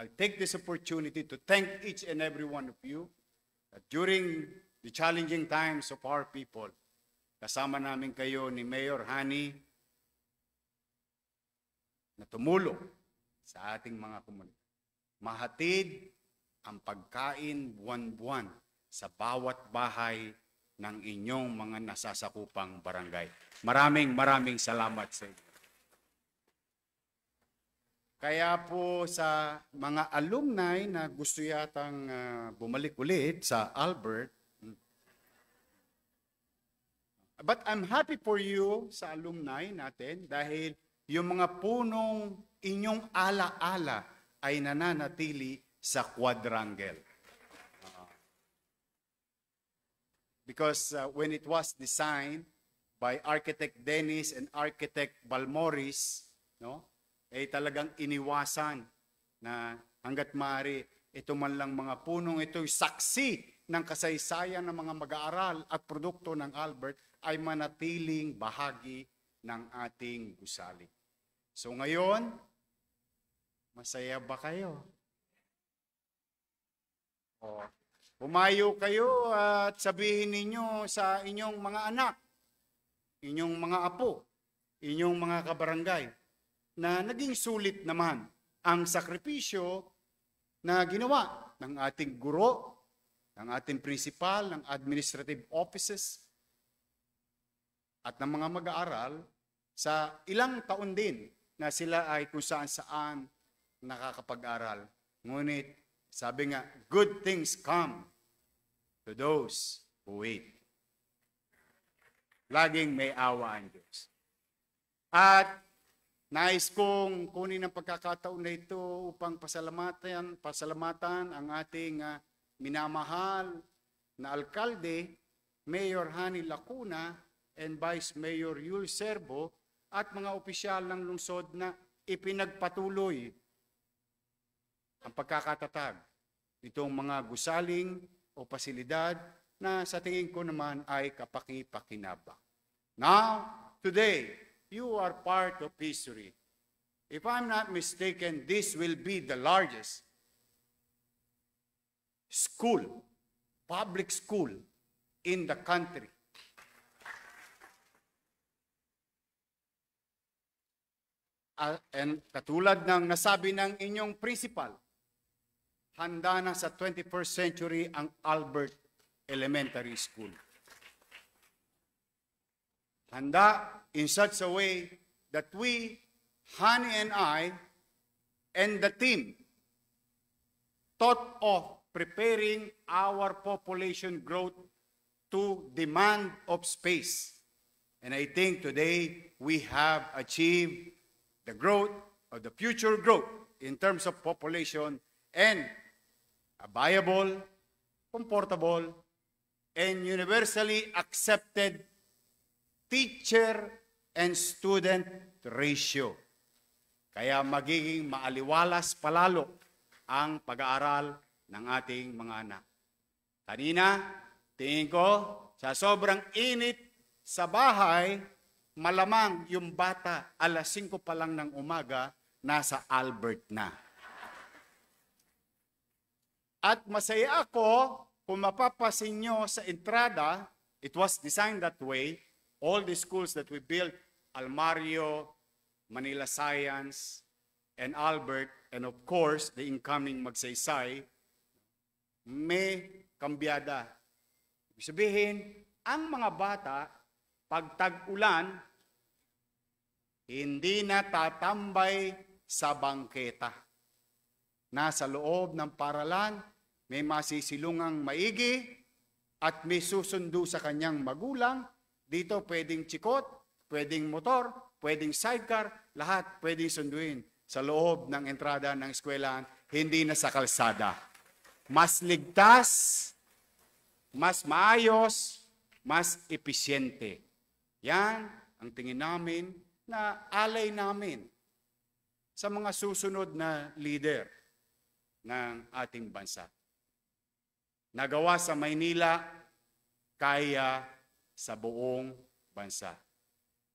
I'll take this opportunity to thank each and every one of you that during the challenging times of our people, kasama namin kayo ni Mayor Hani na tumulong sa ating mga komunidad. Mahatid ang pagkain buwan-buwan sa bawat bahay ng inyong mga nasasakupang barangay. Maraming maraming salamat sa inyo. Kaya po sa mga alumni na gusto yatang uh, bumalik ulit sa Albert, But I'm happy for you sa alumni natin dahil yung mga punong inyong ala-ala ay nananatili sa quadrangle. Uh, because uh, when it was designed by architect Dennis and architect Balmoris, no? Eh talagang iniwasan na hanggat maaari ito man lang mga punong ito'y saksi ng kasaysayan ng mga mag-aaral at produkto ng Albert ay manatiling bahagi ng ating gusali. So ngayon, masaya ba kayo? O, pumayo kayo at sabihin ninyo sa inyong mga anak, inyong mga apo, inyong mga kabarangay, na naging sulit naman ang sakripisyo na ginawa ng ating guro, ng ating principal, ng administrative offices, at ng mga mag-aaral sa ilang taon din na sila ay kung saan saan nakakapag-aral. Ngunit, sabi nga, good things come to those who wait. Laging may awa ang Diyos. At nais kong kunin ang pagkakataon na ito upang pasalamatan, pasalamatan ang ating uh, minamahal na alkalde, Mayor Hani Lacuna, and Vice Mayor Yul Serbo at mga opisyal ng lungsod na ipinagpatuloy ang pagkakatatag nitong mga gusaling o pasilidad na sa tingin ko naman ay kapaki-pakinabang. Now, today, you are part of history. If I'm not mistaken, this will be the largest school, public school in the country. Uh, and katulad ng nasabi ng inyong principal, handa na sa 21st century ang Albert Elementary School. Handa in such a way that we, Honey and I, and the team thought of preparing our population growth to demand of space. And I think today we have achieved the growth of the future growth in terms of population and viable, comfortable, and universally accepted teacher and student ratio. Kaya magiging maaliwalas palalo ang pag-aaral ng ating mga anak. Kanina, tingin ko, sa sobrang init sa bahay, malamang yung bata alas 5 pa lang ng umaga, nasa Albert na. At masaya ako kung mapapasin nyo sa entrada, it was designed that way, all the schools that we built, Almario, Manila Science, and Albert, and of course, the incoming Magsaysay, may kambyada. Ibig sabihin, ang mga bata, pag tag-ulan, hindi na tatambay sa bangketa. Nasa loob ng paralan, may masisilungang maigi at may susundo sa kanyang magulang. Dito pwedeng chikot, pwedeng motor, pwedeng sidecar, lahat pwedeng sunduin sa loob ng entrada ng eskwelahan, hindi na sa kalsada. Mas ligtas, mas maayos, mas episyente. Yan ang tingin namin na alay namin sa mga susunod na leader ng ating bansa. Nagawa sa Maynila, kaya sa buong bansa.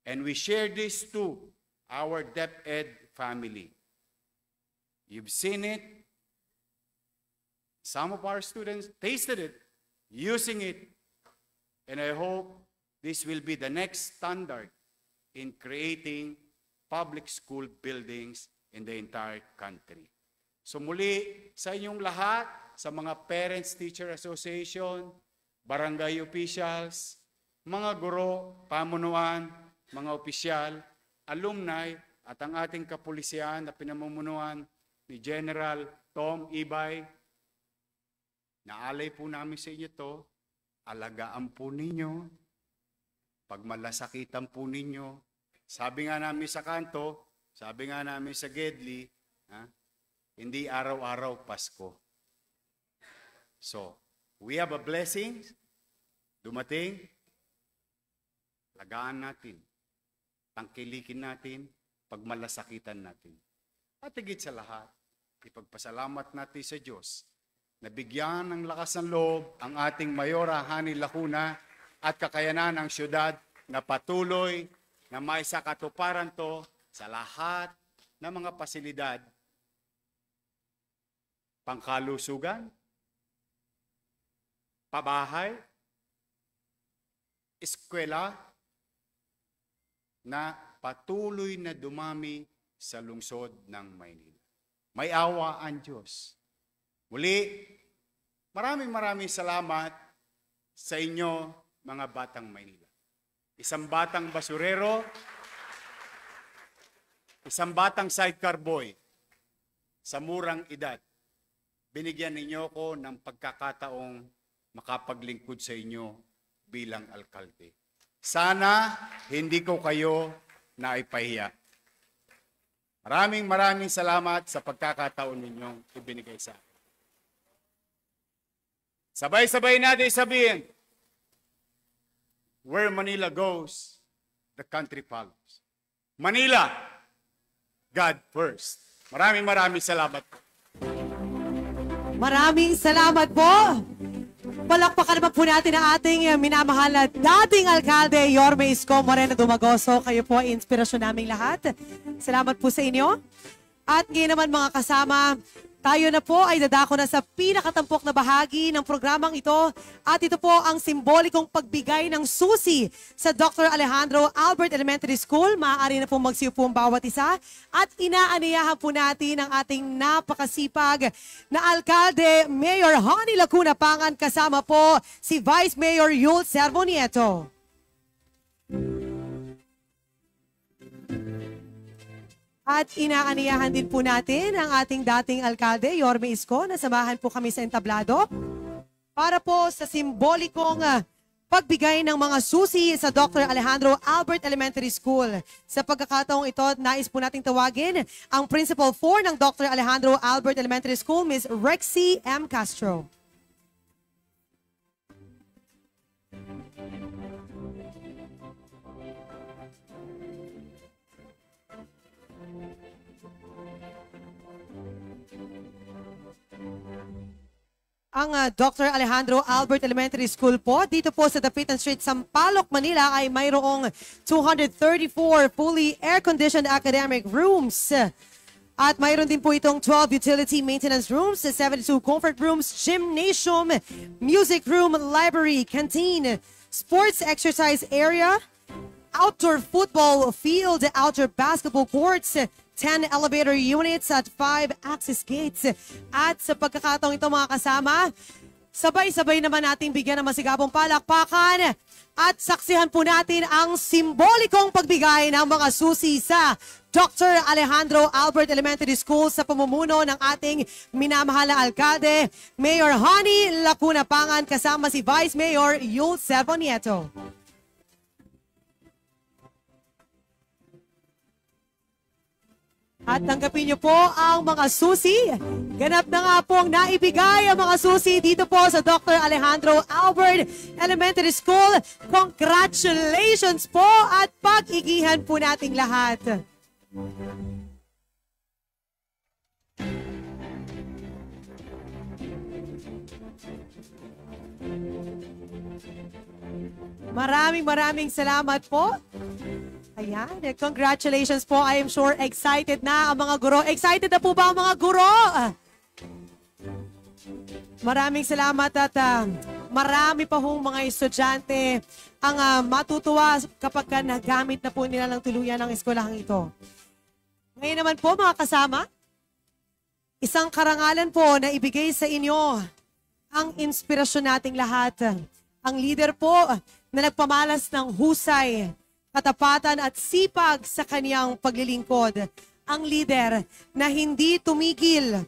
And we share this to our DepEd family. You've seen it. Some of our students tasted it, using it, and I hope this will be the next standard in creating public school buildings in the entire country. So muli, sa inyong lahat, sa mga Parents Teacher Association, barangay officials, mga guro, pamunuan, mga opisyal, alumni, at ang ating kapulisyan na pinamumunuan ni General Tom Ibay, naalay po namin sa inyo to, alagaan po ninyo, pagmalasakitan po ninyo, Sabi nga namin sa kanto, sabi nga namin sa Gedli, ha, hindi araw-araw Pasko. So, we have a blessing, dumating, lagaan natin, tangkilikin natin, pagmalasakitan natin. At higit sa lahat, ipagpasalamat natin sa Diyos na bigyan ng lakas ng loob ang ating Mayora Hani Lacuna at kakayanan ng syudad na patuloy na may sa katuparan to sa lahat ng mga pasilidad, pangkalusugan, pabahay, eskwela, na patuloy na dumami sa lungsod ng Maynila. May awa ang Diyos. Muli, maraming maraming salamat sa inyo, mga batang Maynila. Isang batang basurero, isang batang sidecar boy sa murang edad. Binigyan ninyo ko ng pagkakataong makapaglingkod sa inyo bilang alkalde. Sana hindi ko kayo naipahiya. Maraming maraming salamat sa pagkakataon ninyong ibinigay sa akin. Sabay-sabay natin sabihin, where Manila goes, the country follows. Manila, God first. Maraming maraming salamat po. Maraming salamat po. Palakpakan naman po natin ang ating minamahal na dating alkalde, Yorme Isko Moreno Dumagoso. Kayo po ay inspirasyon naming lahat. Salamat po sa inyo. At ngayon naman mga kasama, tayo na po ay dadako na sa pinakatampok na bahagi ng programang ito at ito po ang simbolikong pagbigay ng susi sa Dr. Alejandro Albert Elementary School. Maaari na po magsiupo ang bawat isa at inaaniyahan po natin ang ating napakasipag na alkalde Mayor Honey Lacuna Pangan kasama po si Vice Mayor Yul Servo Nieto. At inaaniyahan din po natin ang ating dating alkalde, Yorme Isko, na samahan po kami sa entablado para po sa simbolikong ah, pagbigay ng mga susi sa Dr. Alejandro Albert Elementary School. Sa pagkakataong ito, nais po nating tawagin ang Principal 4 ng Dr. Alejandro Albert Elementary School, Ms. Rexy M. Castro. Ang ah, Dr. Alejandro Albert Elementary School po, dito po sa Dapitan Street, Sampaloc, Manila ay mayroong 234 fully air-conditioned academic rooms. At mayroon din po itong 12 utility maintenance rooms, 72 comfort rooms, gymnasium, music room, library, canteen, sports exercise area, outdoor football field, outdoor basketball courts, 10 elevator units at 5 access gates. At sa pagkakataong ito mga kasama, sabay-sabay naman nating bigyan ng masigabong palakpakan at saksihan po natin ang simbolikong pagbigay ng mga susi sa Dr. Alejandro Albert Elementary School sa pamumuno ng ating minamahal na alkalde, Mayor Honey Lacuna Pangan kasama si Vice Mayor Yul Servo At tanggapin niyo po ang mga susi. Ganap na nga pong naibigay ang mga susi dito po sa Dr. Alejandro Albert Elementary School. Congratulations po at pag-igihan po nating lahat. Maraming maraming salamat po. Ayan, congratulations po. I am sure excited na ang mga guro. Excited na po ba ang mga guro? Maraming salamat at ah, marami pa hong mga estudyante ang ah, matutuwa kapag ka nagamit na po nila ng tuluyan ng eskwelahang ito. Ngayon naman po mga kasama, isang karangalan po na ibigay sa inyo ang inspirasyon nating lahat. Ang leader po na nagpamalas ng husay, katapatan at sipag sa kaniyang paglilingkod. Ang leader na hindi tumigil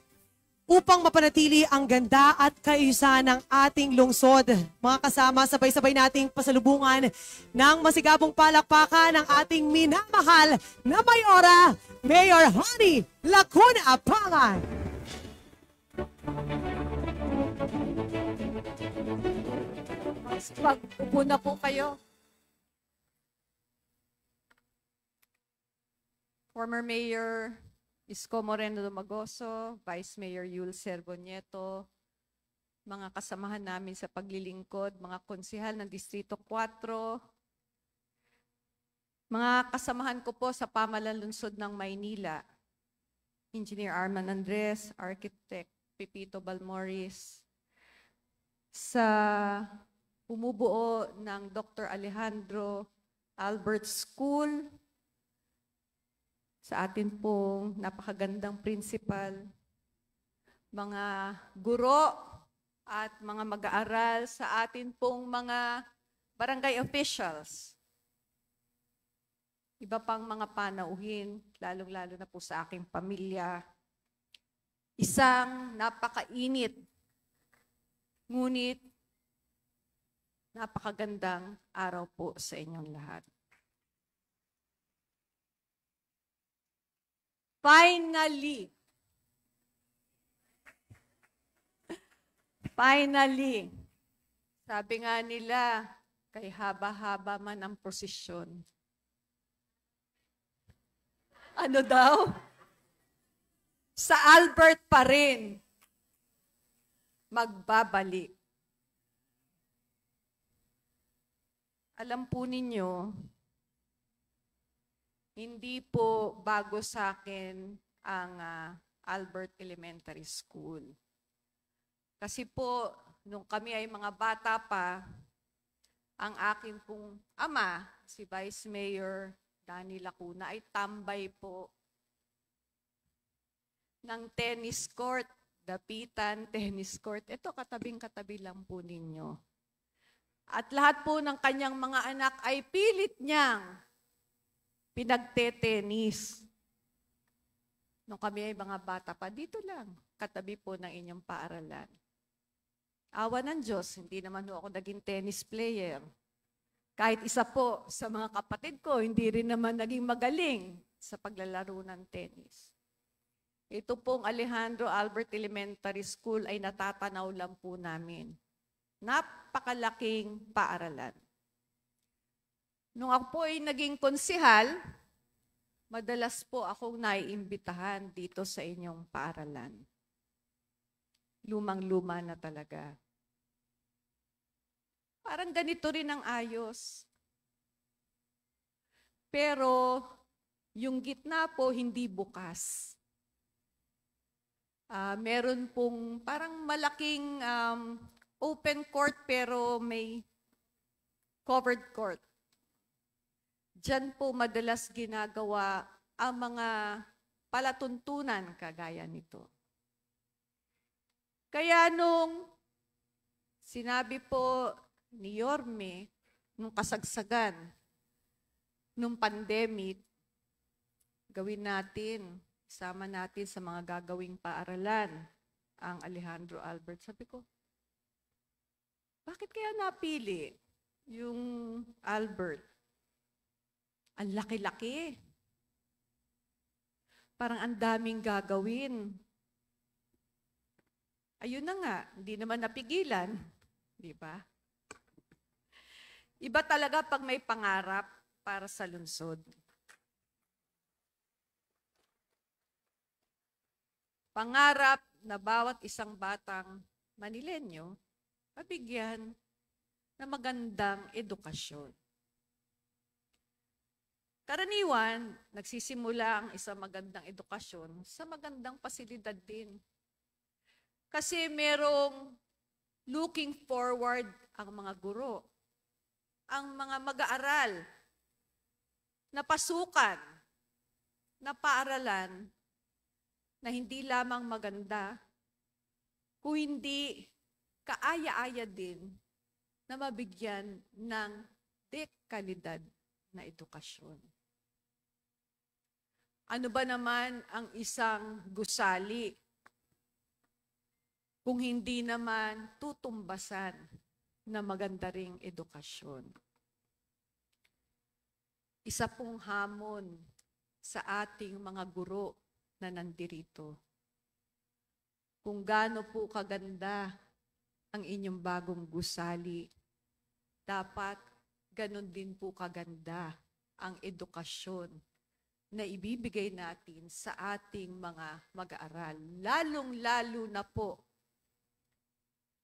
upang mapanatili ang ganda at kaayusan ng ating lungsod. Mga kasama, sabay-sabay nating pasalubungan ng masigabong palakpakan ng ating minamahal na Mayora, Mayor Honey Lacuna Pangan. Pag-upo na po kayo. Former Mayor Isko Moreno Dumagoso, Vice Mayor Yul Servo Nieto, mga kasamahan namin sa paglilingkod, mga konsihal ng Distrito 4, mga kasamahan ko po sa pamalan lungsod ng Maynila, Engineer Arman Andres, Architect Pepito Balmoris, sa bumubuo ng Dr. Alejandro Albert School, sa atin pong napakagandang principal, mga guro at mga mag-aaral sa atin pong mga barangay officials. Iba pang mga panauhin, lalong-lalo na po sa aking pamilya. Isang napakainit, ngunit napakagandang araw po sa inyong lahat. Finally, finally, sabi nga nila, kay haba-haba man ang prosesyon. Ano daw? Sa Albert pa rin, magbabalik. Alam po ninyo, hindi po bago sa akin ang ah, Albert Elementary School. Kasi po, nung kami ay mga bata pa, ang akin pong ama, si Vice Mayor Danny Lacuna, ay tambay po ng tennis court, Dapitan Tennis Court. Ito, katabing-katabi lang po ninyo. At lahat po ng kanyang mga anak ay pilit niyang pinagtetenis. Nung kami ay mga bata pa, dito lang, katabi po ng inyong paaralan. Awa ng Diyos, hindi naman ako naging tennis player. Kahit isa po sa mga kapatid ko, hindi rin naman naging magaling sa paglalaro ng tennis. Ito pong Alejandro Albert Elementary School ay natatanaw lang po namin. Napakalaking paaralan. Nung ako po ay naging konsihal, madalas po akong naiimbitahan dito sa inyong paaralan. Lumang-luma na talaga. Parang ganito rin ang ayos. Pero yung gitna po hindi bukas. Ah, meron pong parang malaking um, open court pero may covered court. Diyan po madalas ginagawa ang mga palatuntunan kagaya nito. Kaya nung sinabi po ni Yorme, nung kasagsagan, nung pandemic, gawin natin, sama natin sa mga gagawing paaralan ang Alejandro Albert. Sabi ko, bakit kaya napili yung Albert? Ang laki-laki. Parang ang daming gagawin. Ayun na nga, hindi naman napigilan. <laughs> Di ba? Iba talaga pag may pangarap para sa lungsod. Pangarap na bawat isang batang Manilenyo mabigyan na magandang edukasyon. Karaniwan, nagsisimula ang isang magandang edukasyon sa magandang pasilidad din. Kasi merong looking forward ang mga guro, ang mga mag-aaral, na pasukan, na hindi lamang maganda, kung hindi kaaya-aya din na mabigyan ng dekalidad na edukasyon. Ano ba naman ang isang gusali? kung hindi naman tutumbasan na maganda ring edukasyon. Isa pong hamon sa ating mga guro na nandirito. Kung gaano po kaganda ang inyong bagong gusali, dapat ganon din po kaganda ang edukasyon na ibibigay natin sa ating mga mag-aaral. Lalong-lalo na po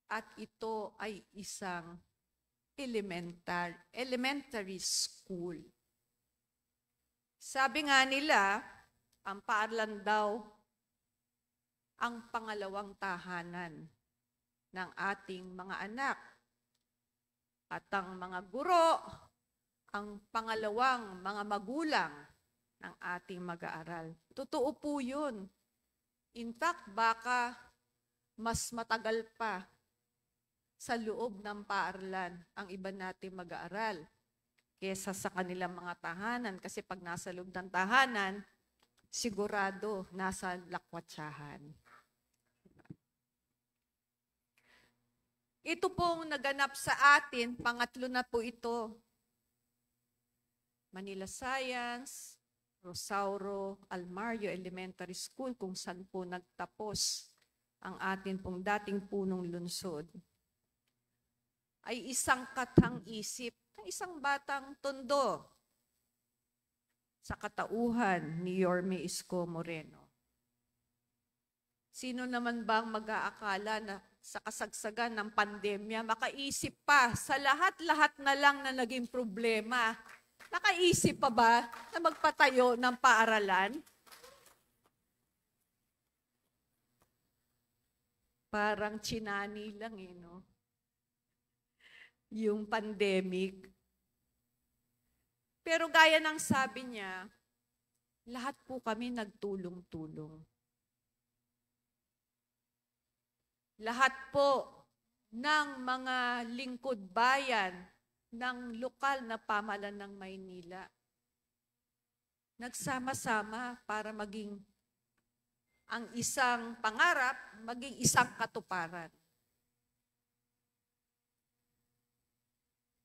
at ito ay isang elemental, elementary school. Sabi nga nila, ang paaralan daw ang pangalawang tahanan ng ating mga anak. At ang mga guro, ang pangalawang mga magulang ng ating mag-aaral. Totoo po yun. In fact, baka mas matagal pa sa loob ng paaralan ang iba nating mag-aaral kesa sa kanilang mga tahanan. Kasi pag nasa loob ng tahanan, sigurado nasa lakwatsahan. Ito pong naganap sa atin, pangatlo na po ito. Manila Science, Rosauro Almario Elementary School kung saan po nagtapos ang atin pong dating punong lunsod ay isang katang isip ng isang batang tondo sa katauhan ni Yorme Isko Moreno. Sino naman bang mag-aakala na sa kasagsagan ng pandemya, makaisip pa sa lahat-lahat na lang na naging problema, nakaisip pa ba na magpatayo ng paaralan? Parang chinani lang eh, no? Yung pandemic. Pero gaya ng sabi niya, lahat po kami nagtulong-tulong. Lahat po ng mga lingkod bayan ng lokal na pamalan ng Maynila. Nagsama-sama para maging ang isang pangarap, maging isang katuparan.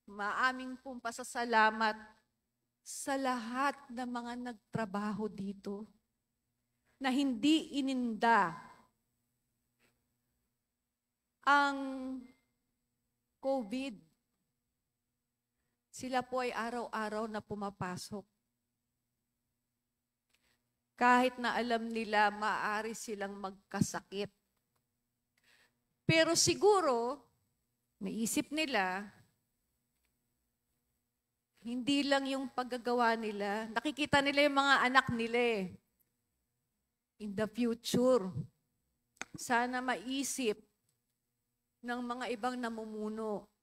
Maaming pong pasasalamat sa lahat ng mga nagtrabaho dito na hindi ininda ang COVID. Sila po ay araw-araw na pumapasok. Kahit na alam nila maaari silang magkasakit. Pero siguro, naisip nila, hindi lang yung paggagawa nila. Nakikita nila yung mga anak nila eh. In the future, sana maisip ng mga ibang namumuno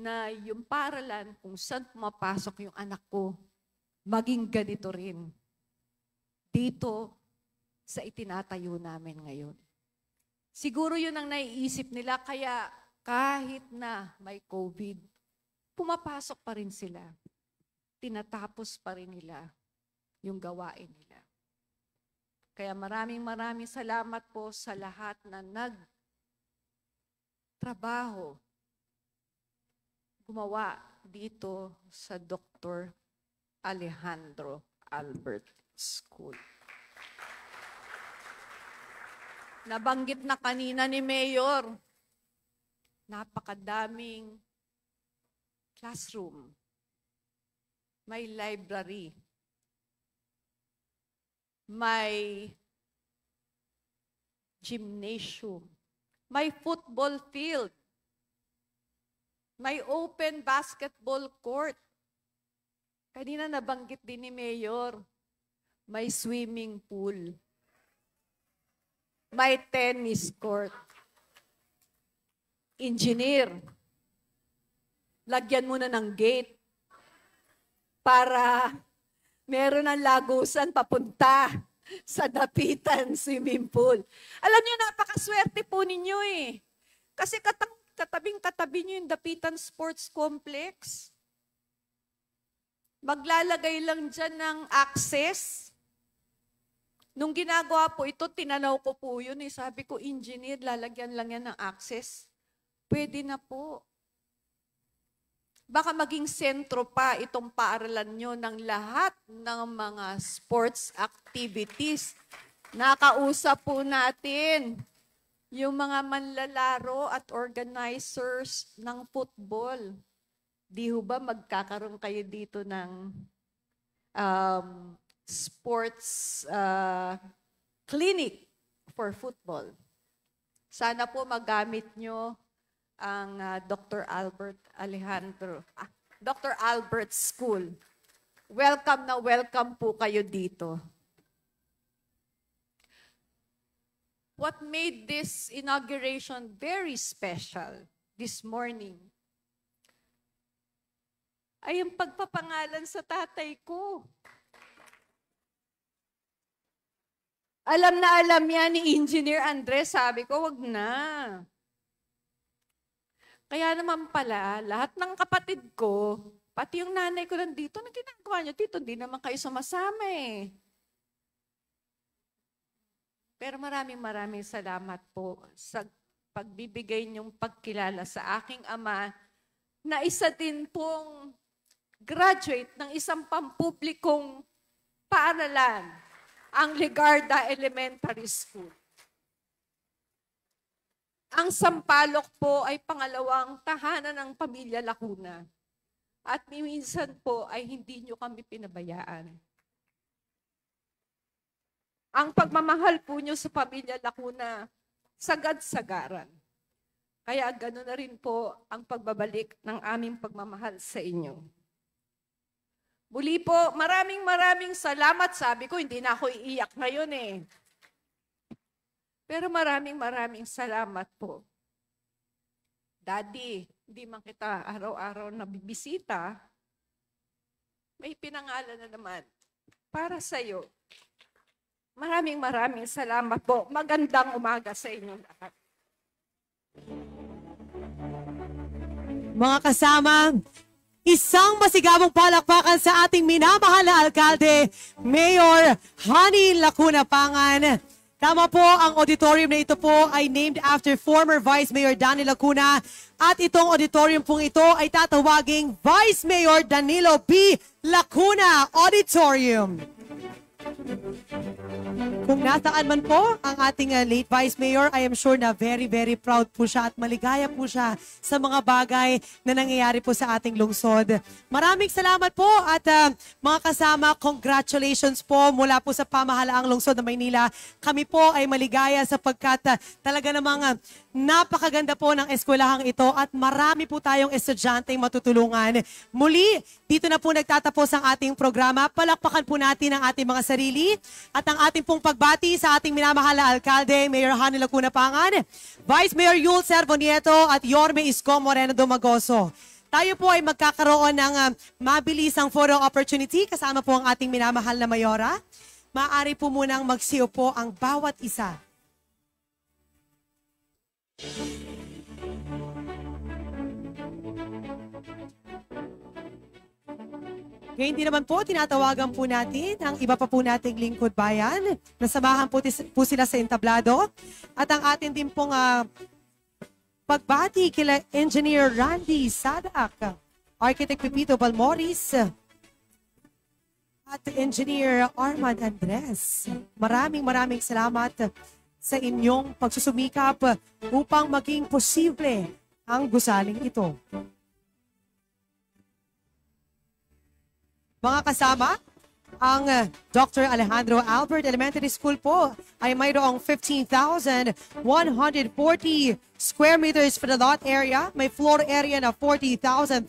na yung paralan kung saan pumapasok yung anak ko, maging ganito rin. Dito sa itinatayo namin ngayon. Siguro yun ang naiisip nila, kaya kahit na may COVID, pumapasok pa rin sila. Tinatapos pa rin nila yung gawain nila. Kaya maraming maraming salamat po sa lahat na nag trabaho gumawa dito sa Dr. Alejandro Albert School. Nabanggit na kanina ni Mayor, napakadaming classroom, may library, may gymnasium, may football field, may open basketball court. Kanina nabanggit din ni Mayor, may swimming pool, may tennis court, engineer, lagyan mo na ng gate para meron ng lagusan papunta sa Dapitan Swimming Pool. Alam niyo, napakaswerte po ninyo eh. Kasi katang, katabing-katabi niyo yung Dapitan Sports Complex. Maglalagay lang dyan ng access Nung ginagawa po ito, tinanaw ko po yun. Eh. Sabi ko, engineer, lalagyan lang yan ng access. Pwede na po. Baka maging sentro pa itong paaralan nyo ng lahat ng mga sports activities. Nakausap po natin yung mga manlalaro at organizers ng football. Di ho ba magkakaroon kayo dito ng um, sports uh, clinic for football? Sana po magamit nyo ang uh, Dr. Albert Alejandro, ah, Dr. Albert School. Welcome na welcome po kayo dito. What made this inauguration very special this morning ay ang pagpapangalan sa tatay ko. Alam na alam yan ni Engineer Andres, sabi ko, wag na. Kaya naman pala, lahat ng kapatid ko, pati yung nanay ko nandito, na ginagawa nyo dito, hindi naman kayo sumasama eh. Pero maraming maraming salamat po sa pagbibigay niyong pagkilala sa aking ama na isa din pong graduate ng isang pampublikong paaralan, ang Ligarda Elementary School. Ang Sampalok po ay pangalawang tahanan ng pamilya Lacuna. At minsan po ay hindi nyo kami pinabayaan. Ang pagmamahal po nyo sa pamilya Lacuna, sagad-sagaran. Kaya gano'n na rin po ang pagbabalik ng aming pagmamahal sa inyo. Muli po, maraming maraming salamat. Sabi ko, hindi na ako iiyak ngayon eh. Pero maraming maraming salamat po. Daddy, hindi man kita araw-araw nabibisita, may pinangalan na naman para sa iyo. Maraming maraming salamat po. Magandang umaga sa inyo lahat. Mga kasama, isang masigabong palakpakan sa ating minamahal na alkalde, Mayor Honey Lacuna Pangan. Tama po, ang auditorium na ito po ay named after former Vice Mayor Danny Lacuna at itong auditorium pong ito ay tatawaging Vice Mayor Danilo B. Lacuna Auditorium. Kung nasaan man po ang ating uh, late Vice Mayor, I am sure na very, very proud po siya at maligaya po siya sa mga bagay na nangyayari po sa ating lungsod. Maraming salamat po at uh, mga kasama, congratulations po mula po sa pamahalaang lungsod ng Maynila. Kami po ay maligaya sapagkat uh, talaga namang uh, napakaganda po ng eskwelahang ito at marami po tayong estudyante matutulungan. Muli, dito na po nagtatapos ang ating programa. Palakpakan po natin ang ating mga sarili at ang ating pong pagbati sa ating minamahal na alkalde, Mayor Hani Lacuna Pangan, Vice Mayor Yul Servonieto at Yorme Isko Moreno Domagoso. Tayo po ay magkakaroon ng uh, mabilisang photo opportunity kasama po ang ating minamahal na Mayora. Maaari po munang magsiyo po ang bawat isa. Ngayon din naman po, tinatawagan po natin ang iba pa po nating lingkod bayan. Nasamahan po, po sila sa entablado. At ang atin din pong uh, pagbati kila Engineer Randy Sadak, Architect Pepito Balmoris, at Engineer Armand Andres. Maraming maraming salamat sa inyong pagsusumikap upang maging posible ang gusaling ito. Mga kasama, ang uh, Dr. Alejandro Albert Elementary School po ay mayroong 15,140 square meters for the lot area. May floor area na 40,360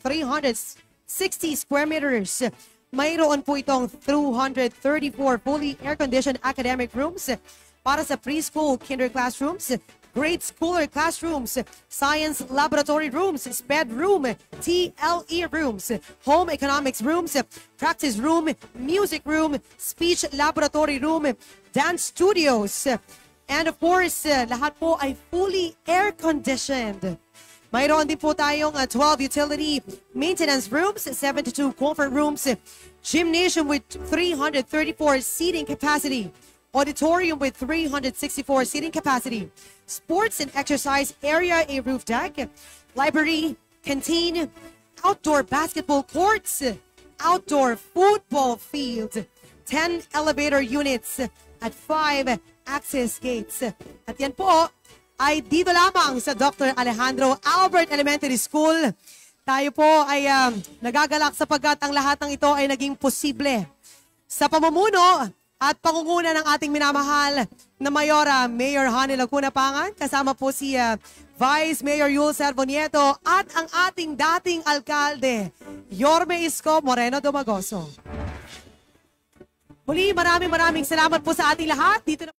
square meters. Mayroon po itong 234 fully air-conditioned academic rooms para sa preschool kinder classrooms, grade schooler classrooms, science laboratory rooms, SPED room, TLE rooms, home economics rooms, practice room, music room, speech laboratory room, dance studios, and of course, lahat po ay fully air-conditioned. Mayroon din po tayong uh, 12 utility maintenance rooms, 72 comfort rooms, gymnasium with 334 seating capacity, auditorium with 364 seating capacity, sports and exercise area, a roof deck, library, canteen, outdoor basketball courts, outdoor football field, 10 elevator units at 5 access gates. At yan po ay dito lamang sa Dr. Alejandro Albert Elementary School. Tayo po ay um, nagagalak sapagkat ang lahat ng ito ay naging posible sa pamumuno at pangunguna ng ating minamahal na Mayora, Mayor Hani Laguna Pangan, kasama po si uh, Vice Mayor Yul Servonieto at ang ating dating alkalde, Yorme Isko Moreno Domagoso. Muli, maraming maraming salamat po sa ating lahat. Dito na